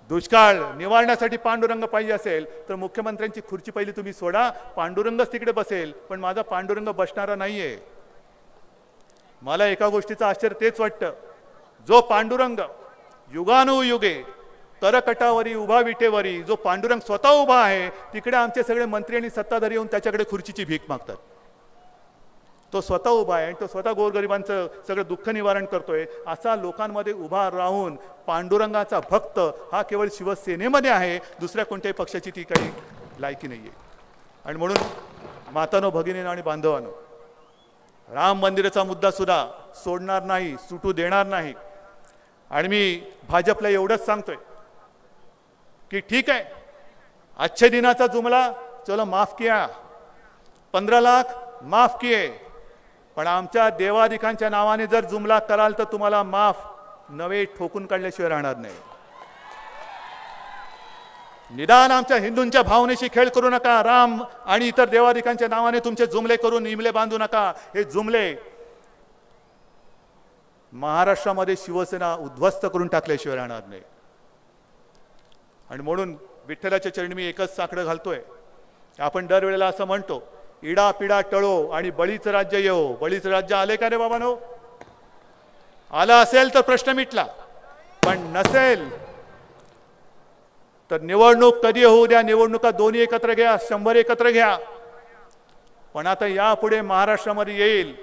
दुष्काळ निवारण्यासाठी पांडुरंग पाहिजे असेल तर मुख्यमंत्र्यांची खुर्ची पहिली तुम्ही सोडा. पांडुरंगच तिकडे बसेल पण माझा पांडुरंग बसणारा नाहीये. मला एका गोष्टीचं आश्चर्य तेच वाटतं. जो पांडुरंग युगानुयुगे तरकटावरी उभा विटेवरी जो पांडुरंग स्वतः उभा आहे तिकडे आमचे सगळे मंत्री आणि सत्ताधारी येऊन त्याच्याकडे खुर्चीची भीक मागतात. तो स्वतः उभा आहे आणि तो स्वतः गोरगरिबांचं सगळं दुःख निवारण करतोय. असा लोकांमध्ये उभा राहून पांडुरंगाचा भक्त हा केवळ शिवसेनेमध्ये आहे दुसऱ्या कोणत्याही पक्षाची ती काही लायकी नाही आहे आणि म्हणून मातानो भगिनीनं आणि बांधवानो राम मंदिराचा मुद्दा सुद्धा सोडणार नाही सुटू देणार नाही. आणि मी भाजपला एवढंच सांगतोय की ठीक आहे. अच्छे दिनाचा जुमला चलो माफ किया. पंधरा लाख माफ किए पण आमच्या देवाधिकांच्या नावाने जर जुमला कराल तर तुम्हाला माफ नवे ठोकून काढल्याशिवाय राहणार नाही. निदान आमच्या हिंदूंच्या भावनेशी खेळ करू नका. राम आणि इतर देवाधिकांच्या नावाने तुमचे जुमले करून इमले बांधू नका. हे जुमले महाराष्ट्रामध्ये शिवसेना उद्ध्वस्त करून टाकल्याशिवाय राहणार नाही. आणि म्हणून विठ्ठलाच्या चरणी मी एकच साकडं घालतोय. आपण दरवेळेला असं म्हणतो इडा पिडा टळो आणि बळीचं राज्य येऊ बळीचं राज्य आले का रे बाबानो? आलं असेल तर प्रश्न मिटला पण नसेल तर निवडणूक कधी होऊ द्या? निवडणुका दोन्ही एकत्र घ्या शंभर एकत्र घ्या. पण आता यापुढे महाराष्ट्रामध्ये येईल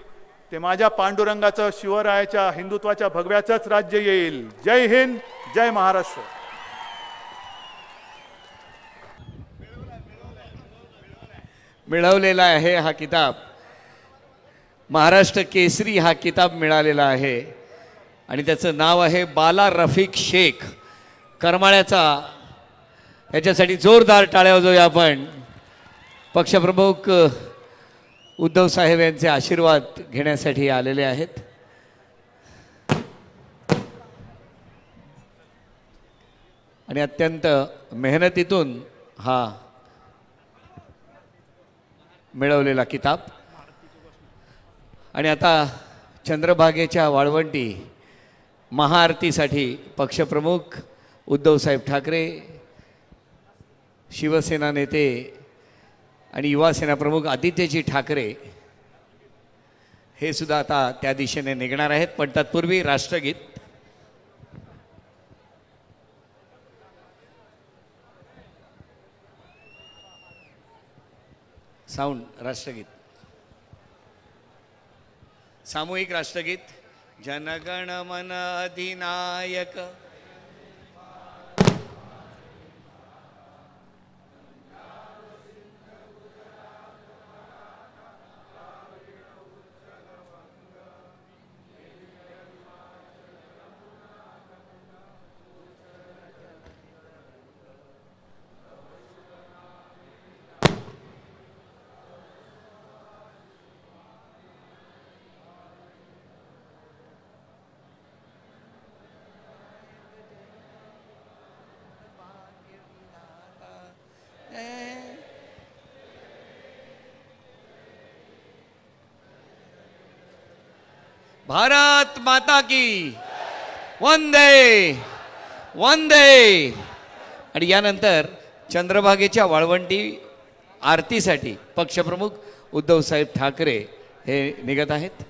ते माझ्या पांडुरंगाचं शिवरायाच्या हिंदुत्वाच्या भगव्याचंच राज्य येईल. जय हिंद जय महाराष्ट्र. मिळवलेला आहे हा किताब. महाराष्ट्र केसरी हा किताब मिळालेला आहे. आणि त्याचं नाव आहे बाला रफिक शेख. करमाळ्याचा. याच्यासाठी जोरदार टाळ्या वाजवूया आपण. पक्षप्रमुख उद्धव साहेब यांचे आशीर्वाद घेण्यासाठी आलेले आहेत. आणि अत्यंत मेहनतीतून हा मिळवलेला किताब. आणि आता चंद्रभागेच्या वाळवंटी महाआरतीसाठी पक्षप्रमुख उद्धवसाहेब ठाकरे शिवसेना नेते आणि युवासेना प्रमुख आदित्यजी ठाकरे हे सुद्धा आता त्या दिशेने निघणार आहेत. पण तत्पूर्वी राष्ट्रगीत. साऊंड राष्ट्रगीत. सामूहिक राष्ट्रगीत जनगण मन अधिनायक. भारत माता की। वंदे वंदे। आणि यानंतर चंद्रभागेच्या वाळवंटी आरतीसाठी पक्षप्रमुख उद्धवसाहेब ठाकरे हे निघत आहेत.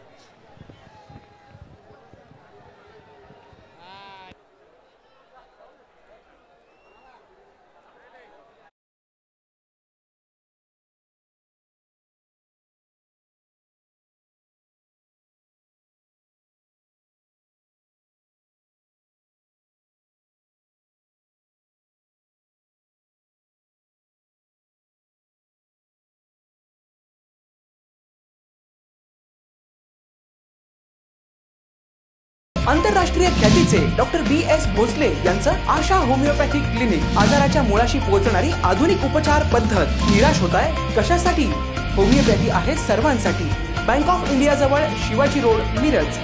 आंतरराष्ट्रीय डॉक्टर बी एस भोसले यांचं आशा होमिओपॅथिक क्लिनिक आजाराच्या मुळाशी पोहोचणारी आधुनिक उपचार पद्धत. निराश होत आहे कशासाठी? होमिओपॅथी आहे सर्वांसाठी. बँक ऑफ इंडिया जवळ शिवाजी रोड मिरज.